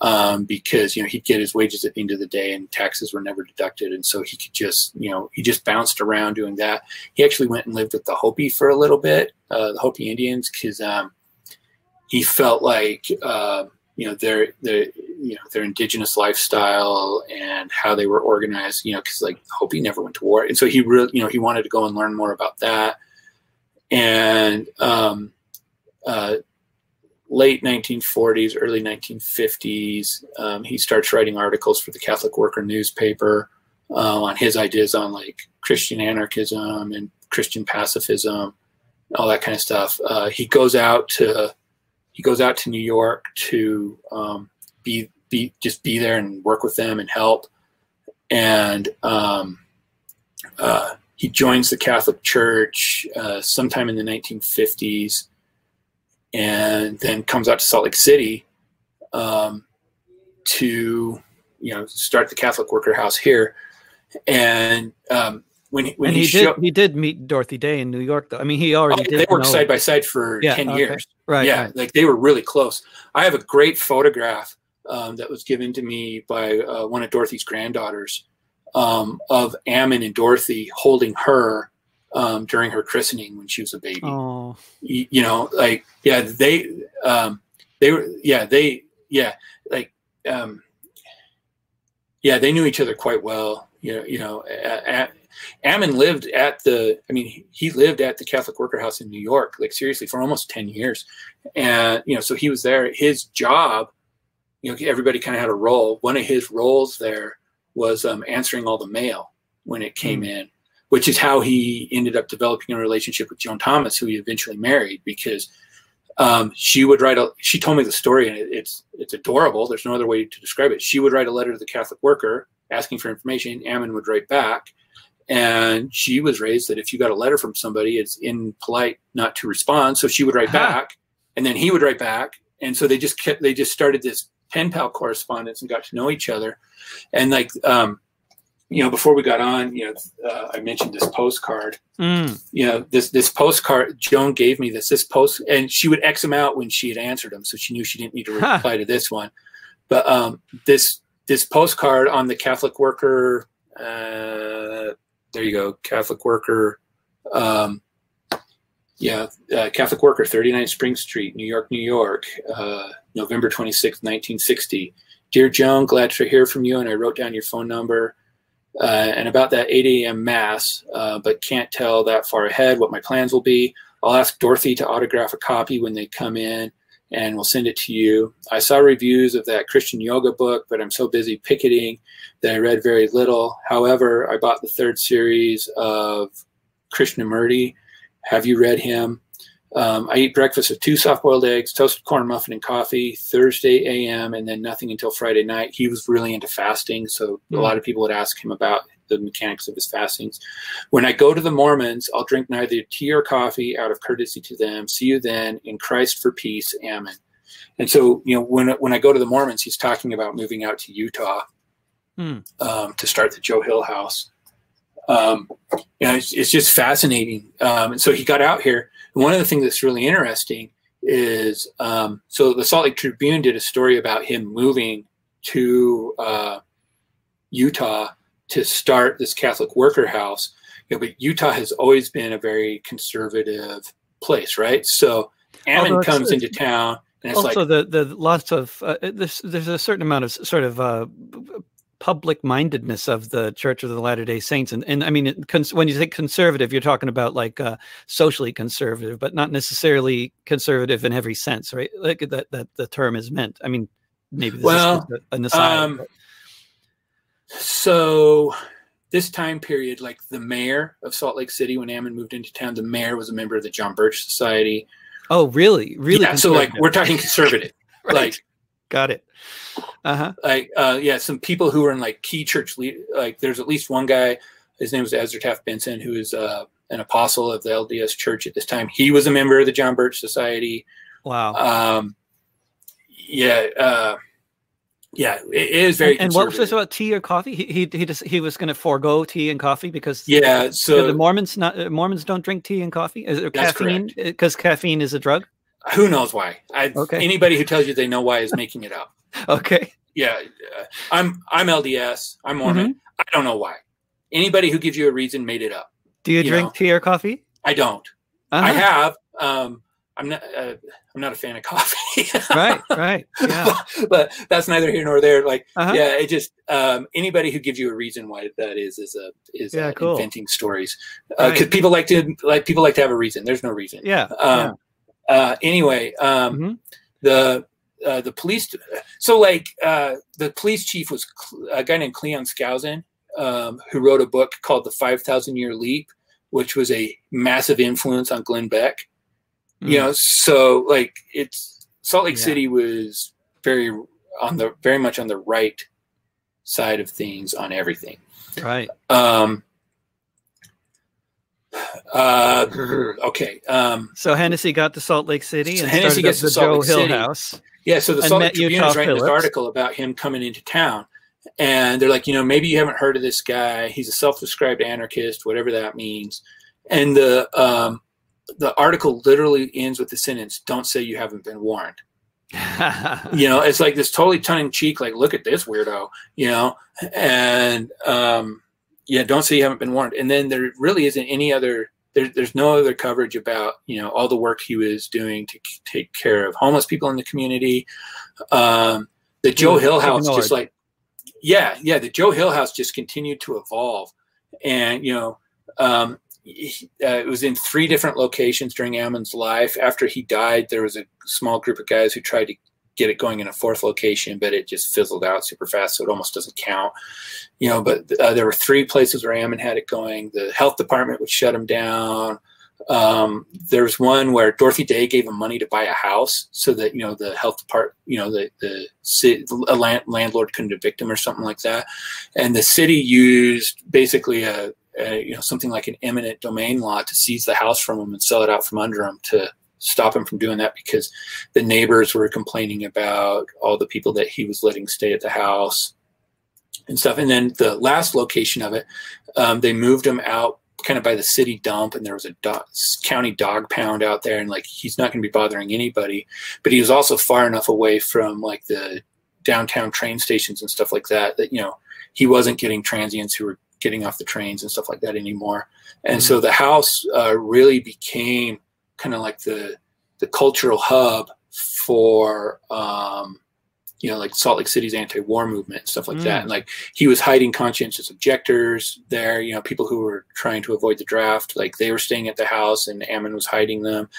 um, because you know he'd get his wages at the end of the day and taxes were never deducted, and so he could just you know he just bounced around doing that. He actually went and lived with the Hopi for a little bit, uh, the Hopi Indians, because um, he felt like. Uh, you know their their you know their indigenous lifestyle and how they were organized you know because like Hopi never went to war. And so he really you know he wanted to go and learn more about that. And um, uh, late 1940s early 1950s um, he starts writing articles for the Catholic Worker newspaper uh, on his ideas on like Christian anarchism and Christian pacifism all that kind of stuff. Uh, he goes out to he goes out to New York to um, be be just be there and work with them and help. And um, uh, he joins the Catholic Church uh, sometime in the 1950s, and then comes out to Salt Lake City um, to you know start the Catholic Worker House here. And um, when he, when and he, he did he did meet Dorothy Day in New York though. I mean, he already oh, they worked side by side for yeah, ten okay. years. Right. Yeah, right. like they were really close. I have a great photograph um, that was given to me by uh, one of Dorothy's granddaughters um, of Ammon and Dorothy holding her um, during her christening when she was a baby. Oh. You, you know, like yeah, they um, they were yeah they yeah like um, yeah they knew each other quite well. You know, you know, Ammon lived at the, I mean, he lived at the Catholic Worker House in New York, like seriously, for almost 10 years. And, you know, so he was there. His job, you know, everybody kind of had a role. One of his roles there was um, answering all the mail when it came mm. in, which is how he ended up developing a relationship with Joan Thomas, who he eventually married, because um, she would write a. She told me the story, and it, it's it's adorable. There's no other way to describe it. She would write a letter to the Catholic worker asking for information. Ammon would write back, and she was raised that if you got a letter from somebody, it's impolite not to respond. So she would write uh-huh. back, and then he would write back, and so they just kept. They just started this pen pal correspondence and got to know each other, and like um, you know, before we got on, you know, uh, I mentioned this postcard. Mm. You know, this this postcard Joan gave me this this post, and she would X them out when she had answered them, so she knew she didn't need to reply huh. to this one. But um, this this postcard on the Catholic worker, uh, there you go, Catholic worker. Um, yeah, uh, Catholic worker, 39 Spring Street, New York, New York, uh, November 26, 1960. Dear Joan, glad to hear from you, and I wrote down your phone number uh, and about that 8 a.m. mass, uh, but can't tell that far ahead what my plans will be. I'll ask Dorothy to autograph a copy when they come in and we'll send it to you. I saw reviews of that Christian yoga book, but I'm so busy picketing that I read very little. However, I bought the third series of Krishnamurti. Have you read him? Um, I eat breakfast with two soft-boiled eggs, toasted corn muffin, and coffee Thursday a.m. and then nothing until Friday night. He was really into fasting, so mm. a lot of people would ask him about the mechanics of his fastings. When I go to the Mormons, I'll drink neither tea or coffee out of courtesy to them. See you then in Christ for peace. Amen. And so, you know, when when I go to the Mormons, he's talking about moving out to Utah mm. um, to start the Joe Hill House. Um, you know, it's, it's just fascinating. Um, and so he got out here and one of the things that's really interesting is um, so the Salt Lake Tribune did a story about him moving to uh, Utah to start this Catholic worker house. You know, but Utah has always been a very conservative place, right? So Ammon comes into town. And it's also, like, the the lots of uh, there's there's a certain amount of sort of uh, public mindedness of the Church of the Latter Day Saints, and and I mean, when you say conservative, you're talking about like uh, socially conservative, but not necessarily conservative in every sense, right? Like that that the term is meant. I mean, maybe this well, is an aside. Um, so this time period, like the mayor of Salt Lake City, when Ammon moved into town, the mayor was a member of the John Birch Society. Oh, really? Really? Yeah. So like we're talking conservative. right. Like got it. Uh-huh. Like, uh, yeah, some people who were in like key church lead, like there's at least one guy, his name was Ezra Taft Benson, who is uh, an apostle of the LDS church at this time. He was a member of the John Birch Society. Wow. Um, yeah. Uh, yeah, it is very. And, and what was this about tea or coffee? He he he, just, he was going to forego tea and coffee because yeah. So the Mormons not uh, Mormons don't drink tea and coffee. Is it caffeine? Because caffeine is a drug. Who knows why? I, okay. Anybody who tells you they know why is making it up. okay. Yeah, uh, I'm I'm LDS. I'm Mormon. Mm-hmm. I don't know why. Anybody who gives you a reason made it up. Do you, you drink know? tea or coffee? I don't. Uh-huh. I have. Um, I'm not. Uh, I'm not a fan of coffee. right. Right. Yeah. but, but, that's neither here nor there. Like, uh-huh. yeah, it just um, anybody who gives you a reason why that is is a is yeah, uh, cool. inventing stories because uh, right. people like to like people like to have a reason. There's no reason. Yeah. Um, yeah. Uh, anyway, um, mm-hmm. the uh, the police. So like uh, the police chief was a guy named Cleon Skousen, um, who wrote a book called The Five Thousand Year Leap, which was a massive influence on Glenn Beck. Mm. You know, so like it's Salt Lake yeah. City was very on the very much on the right side of things on everything. Right. Um, uh, okay. Um, so Hennacy got to Salt Lake City and Hennacy gets the Joe Hill City. House. Yeah, so the Salt Lake Tribune is writing this article about him coming into town, and they're like, you know, maybe you haven't heard of this guy. He's a self-described anarchist, whatever that means. And the um, the article literally ends with the sentence, "Don't say you haven't been warned." you know, it's like this totally tongue in cheek, like, look at this weirdo, you know, and um, yeah, don't say you haven't been warned. And then there really isn't any other there, there's no other coverage about you know all the work he was doing to take care of homeless people in the community. Um, the Joe Hill House just like yeah yeah the Joe Hill House just continued to evolve, and you know um, uh, it was in three different locations during Ammon's life. After he died, there was a small group of guys who tried to get it going in a fourth location, but it just fizzled out super fast, so it almost doesn't count. You know, but uh, there were three places where Ammon had it going. The health department would shut him down. Um, there's one where Dorothy Day gave him money to buy a house so that you know the health department, you know the the, city, a land, landlord couldn't evict him or something like that, and the city used basically a, a, you know something like an eminent domain law to seize the house from him and sell it out from under him to stop him from doing that because the neighbors were complaining about all the people that he was letting stay at the house and stuff. And then the last location of it, um, they moved him out kind of by the city dump and there was a dog, county dog pound out there and like he's not going to be bothering anybody but he was also far enough away from like the downtown train stations and stuff like that that you know he wasn't getting transients who were getting off the trains and stuff like that anymore and mm-hmm. so the house uh, really became kind of like the the cultural hub for um, you know, like Salt Lake City's anti-war movement, and stuff like mm. that. And like he was hiding conscientious objectors there, you know, people who were trying to avoid the draft, like they were staying at the house and Ammon was hiding them.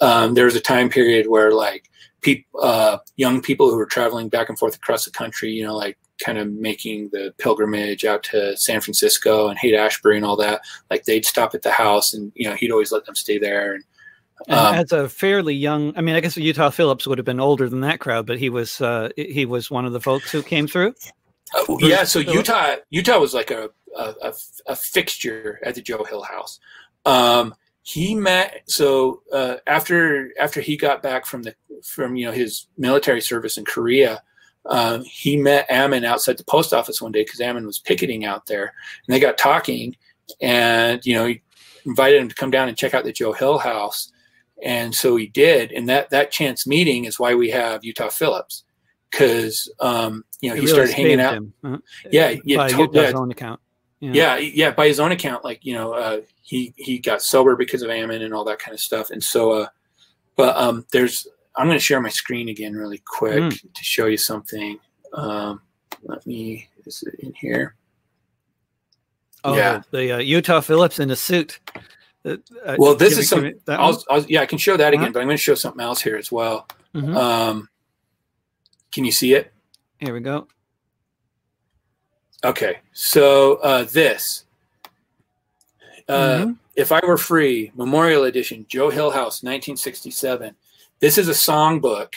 Um, there was a time period where like people, uh, young people who were traveling back and forth across the country, you know, like kind of making the pilgrimage out to San Francisco and Haight Ashbury and all that, like they'd stop at the house and, you know, he'd always let them stay there. And, um, as a fairly young, I mean, I guess Utah Phillips would have been older than that crowd, but he was uh, he was one of the folks who came through. Uh, yeah, so Utah Utah was like a, a, a fixture at the Joe Hill House. Um, he met so uh, after after he got back from the from you know his military service in Korea. Um, he met Ammon outside the post office one day because Ammon was picketing out there, and they got talking. And you know, he invited him to come down and check out the Joe Hill House and so he did and that that chance meeting is why we have utah phillips because um, you know he really started hanging out uh-huh. yeah yeah, by to- yeah, own account yeah. yeah. yeah by his own account like you know uh, he he got sober because of ammon and all that kind of stuff and so uh but um there's i'm going to share my screen again really quick mm. to show you something um let me is it in here oh yeah the uh, utah phillips in a suit uh, well, this is some. I'll, I'll, yeah, I can show that uh-huh. again, but I'm going to show something else here as well. Mm-hmm. Um, can you see it? Here we go. Okay, so uh, this. Uh, mm-hmm. If I Were Free, Memorial Edition, Joe Hill House, 1967. This is a songbook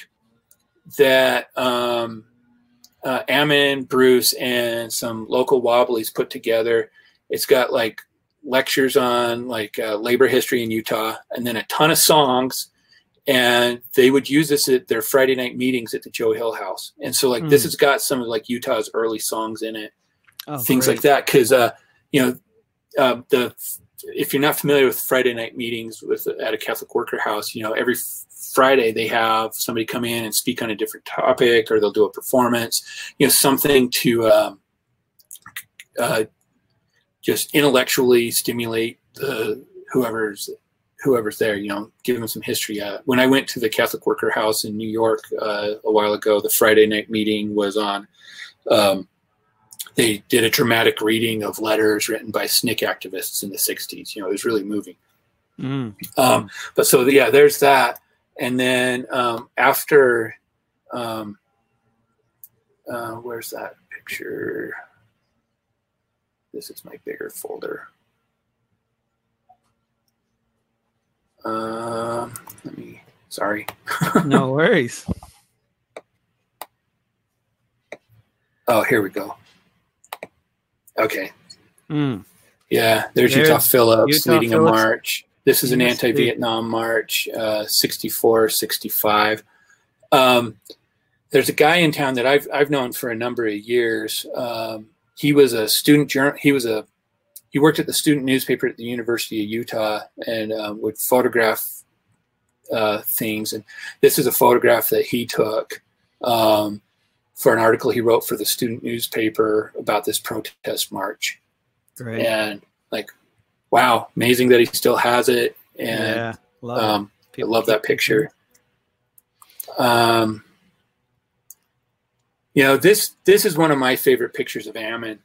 that um, uh, Ammon, Bruce, and some local Wobblies put together. It's got like lectures on like uh, labor history in Utah, and then a ton of songs. And they would use this at their Friday night meetings at the Joe Hill House. And so, like, mm. this hmm. has got some of like Utah's early songs in it, oh, things great. like that. Because, uh, you know, uh, the if you're not familiar with Friday night meetings with at a Catholic worker house, you know, every Friday they have somebody come in and speak on a different topic, or they'll do a performance, you know, something to um, uh, just intellectually stimulate the whoever's whoever's there. You know, give them some history. Uh, when I went to the Catholic Worker House in New York uh, a while ago, the Friday night meeting was on. Um, they did a dramatic reading of letters written by SNCC activists in the '60s. You know, it was really moving. Mm. Um, but so yeah, there's that, and then um, after, um, uh, where's that picture? This is my bigger folder. Um, let me, sorry. no worries. Oh, here we go. Okay. Mm. Yeah, there's, there's Utah Phillips Utah leading Phillips. a march. This is an anti-Vietnam march, uh, 64, 65. Um, there's a guy in town that I've, I've known for a number of years. Um, he was a student journal. He was a he worked at the student newspaper at the University of Utah and um, would photograph uh, things. And this is a photograph that he took um, for an article he wrote for the student newspaper about this protest march. Right. And like, wow, amazing that he still has it. And yeah, love um, I love that picture. Um, you know, this this is one of my favorite pictures of Ammon.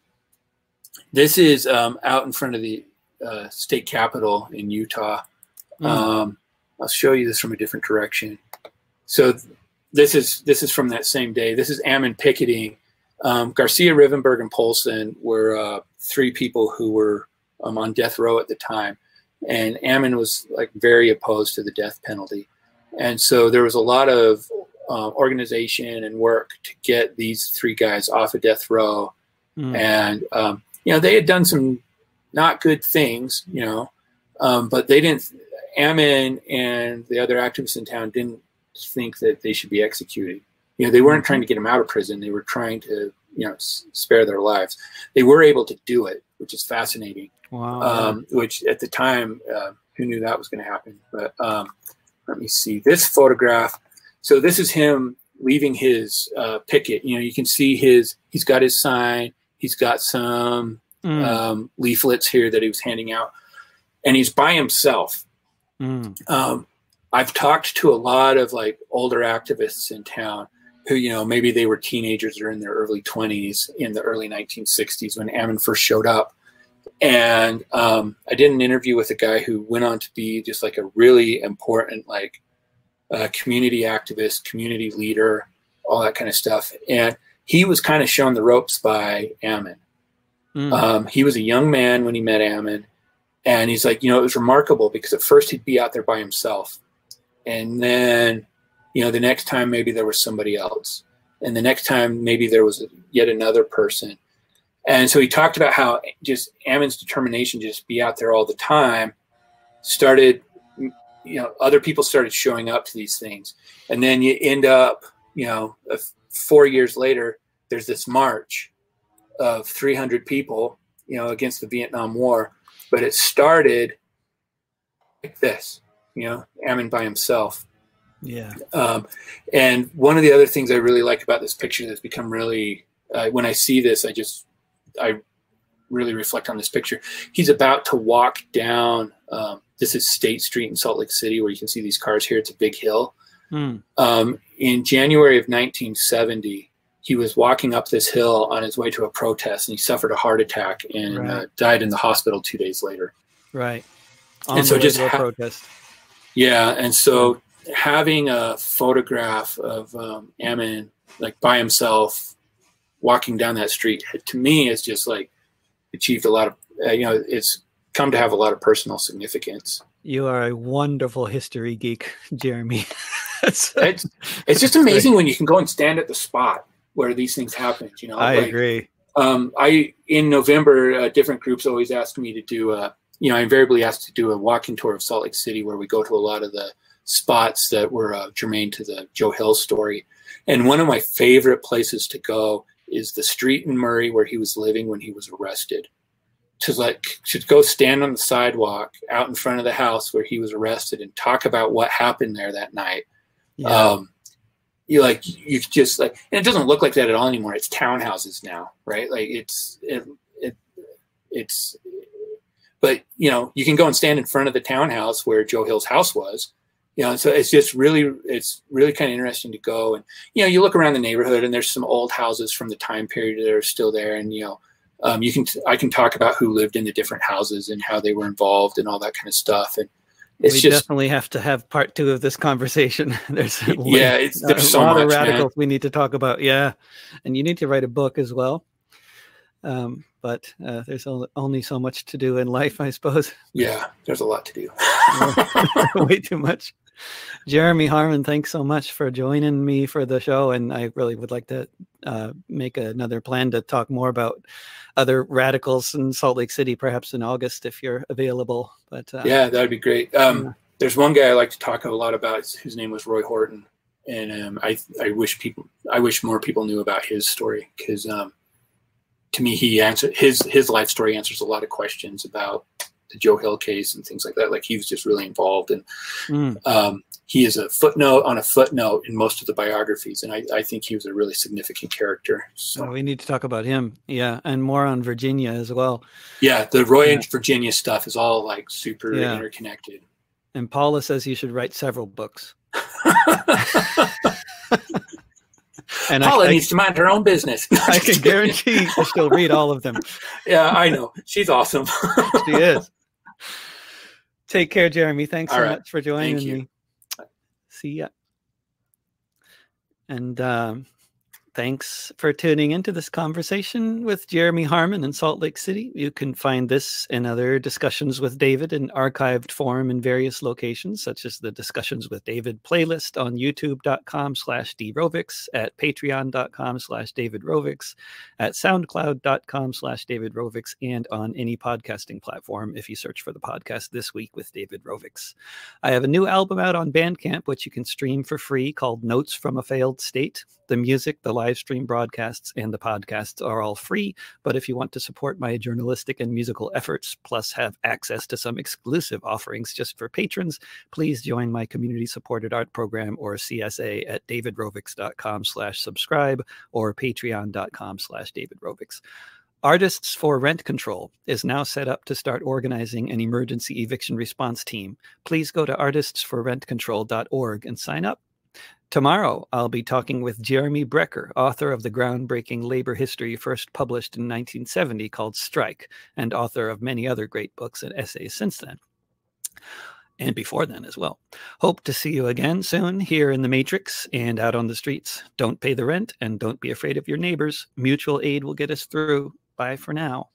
This is um, out in front of the uh, state capitol in Utah. Mm. Um, I'll show you this from a different direction. So this is this is from that same day. This is Ammon picketing. Um, Garcia, Rivenberg, and Polson were uh, three people who were um, on death row at the time, and Ammon was like very opposed to the death penalty, and so there was a lot of uh, organization and work to get these three guys off of death row, mm. and um, you know they had done some not good things, you know, um, but they didn't. Ammon and the other activists in town didn't think that they should be executed. You know, they weren't trying to get them out of prison; they were trying to, you know, spare their lives. They were able to do it, which is fascinating. Wow. Um, which at the time, uh, who knew that was going to happen? But um, let me see this photograph. So this is him leaving his uh, picket. You know, you can see his. He's got his sign. He's got some mm. um, leaflets here that he was handing out, and he's by himself. Mm. Um, I've talked to a lot of like older activists in town who, you know, maybe they were teenagers or in their early 20s in the early 1960s when Ammon first showed up. And um, I did an interview with a guy who went on to be just like a really important, like, uh, community activist, community leader, all that kind of stuff. And he was kind of shown the ropes by Ammon. Mm. Um, he was a young man when he met Ammon. And he's like, you know, it was remarkable because at first he'd be out there by himself. And then, you know, the next time maybe there was somebody else. And the next time maybe there was yet another person. And so he talked about how just Ammon's determination to just be out there all the time started, you know, other people started showing up to these things. And then you end up, you know, four years later, there's this march of 300 people, you know, against the Vietnam War but it started like this, you know, Ammon by himself. Yeah. Um, and one of the other things I really like about this picture that's become really, uh, when I see this, I just, I really reflect on this picture. He's about to walk down. Um, this is State Street in Salt Lake City, where you can see these cars here. It's a big hill. Mm. Um, in January of 1970, he was walking up this hill on his way to a protest and he suffered a heart attack and right. uh, died in the hospital two days later. Right. On and so just protest. Yeah, and so having a photograph of um, Ammon like by himself walking down that street to me is just like achieved a lot of uh, you know it's come to have a lot of personal significance. You are a wonderful history geek, Jeremy. it's, it's just amazing when you can go and stand at the spot where these things happened. You know, I like, agree. Um, I in November, uh, different groups always ask me to do a. You know, I invariably asked to do a walking tour of Salt Lake City, where we go to a lot of the spots that were uh, germane to the Joe Hill story. And one of my favorite places to go is the street in Murray where he was living when he was arrested. To like to go stand on the sidewalk out in front of the house where he was arrested and talk about what happened there that night. Yeah. Um, you like you just like and it doesn't look like that at all anymore it's townhouses now right like it's it, it it's but you know you can go and stand in front of the townhouse where joe hill's house was you know so it's just really it's really kind of interesting to go and you know you look around the neighborhood and there's some old houses from the time period that are still there and you know um, you can i can talk about who lived in the different houses and how they were involved and all that kind of stuff and it's we just, definitely have to have part two of this conversation. there's yeah, it's, there's a so lot much, of radicals man. we need to talk about. Yeah, and you need to write a book as well. Um, but uh, there's only so much to do in life, I suppose. Yeah, there's a lot to do. Way too much. Jeremy Harmon, thanks so much for joining me for the show, and I really would like to uh, make another plan to talk more about other radicals in Salt Lake City, perhaps in August if you're available. But uh, yeah, that would be great. Um, yeah. There's one guy I like to talk a lot about. His name was Roy Horton, and um, I I wish people I wish more people knew about his story because um, to me he answered his his life story answers a lot of questions about the Joe Hill case and things like that. Like he was just really involved, and mm. um, he is a footnote on a footnote in most of the biographies, and I, I think he was a really significant character. So oh, we need to talk about him, yeah, and more on Virginia as well. Yeah, the Roy yeah. and Virginia stuff is all like super yeah. interconnected. And Paula says you should write several books. and Paula I, needs I, to mind her own business. I can guarantee she'll read all of them. Yeah, I know. She's awesome. she is. Take care, Jeremy. Thanks All so right. much for joining me. See ya. And um, Thanks for tuning into this conversation with Jeremy Harmon in Salt Lake City. You can find this and other discussions with David in archived form in various locations, such as the Discussions with David playlist on youtube.com slash drovics, at patreon.com slash davidrovics, at soundcloud.com slash davidrovics, and on any podcasting platform if you search for the podcast This Week with David Rovics. I have a new album out on Bandcamp, which you can stream for free called Notes from a Failed State. The music, the live stream broadcasts, and the podcasts are all free. But if you want to support my journalistic and musical efforts, plus have access to some exclusive offerings just for patrons, please join my community supported art program or CSA at davidrovics.com slash subscribe or patreon.com slash davidrovics. Artists for Rent Control is now set up to start organizing an emergency eviction response team. Please go to artistsforrentcontrol.org and sign up. Tomorrow, I'll be talking with Jeremy Brecher, author of the groundbreaking labor history first published in 1970 called Strike, and author of many other great books and essays since then. And before then as well. Hope to see you again soon here in the Matrix and out on the streets. Don't pay the rent and don't be afraid of your neighbors. Mutual aid will get us through. Bye for now.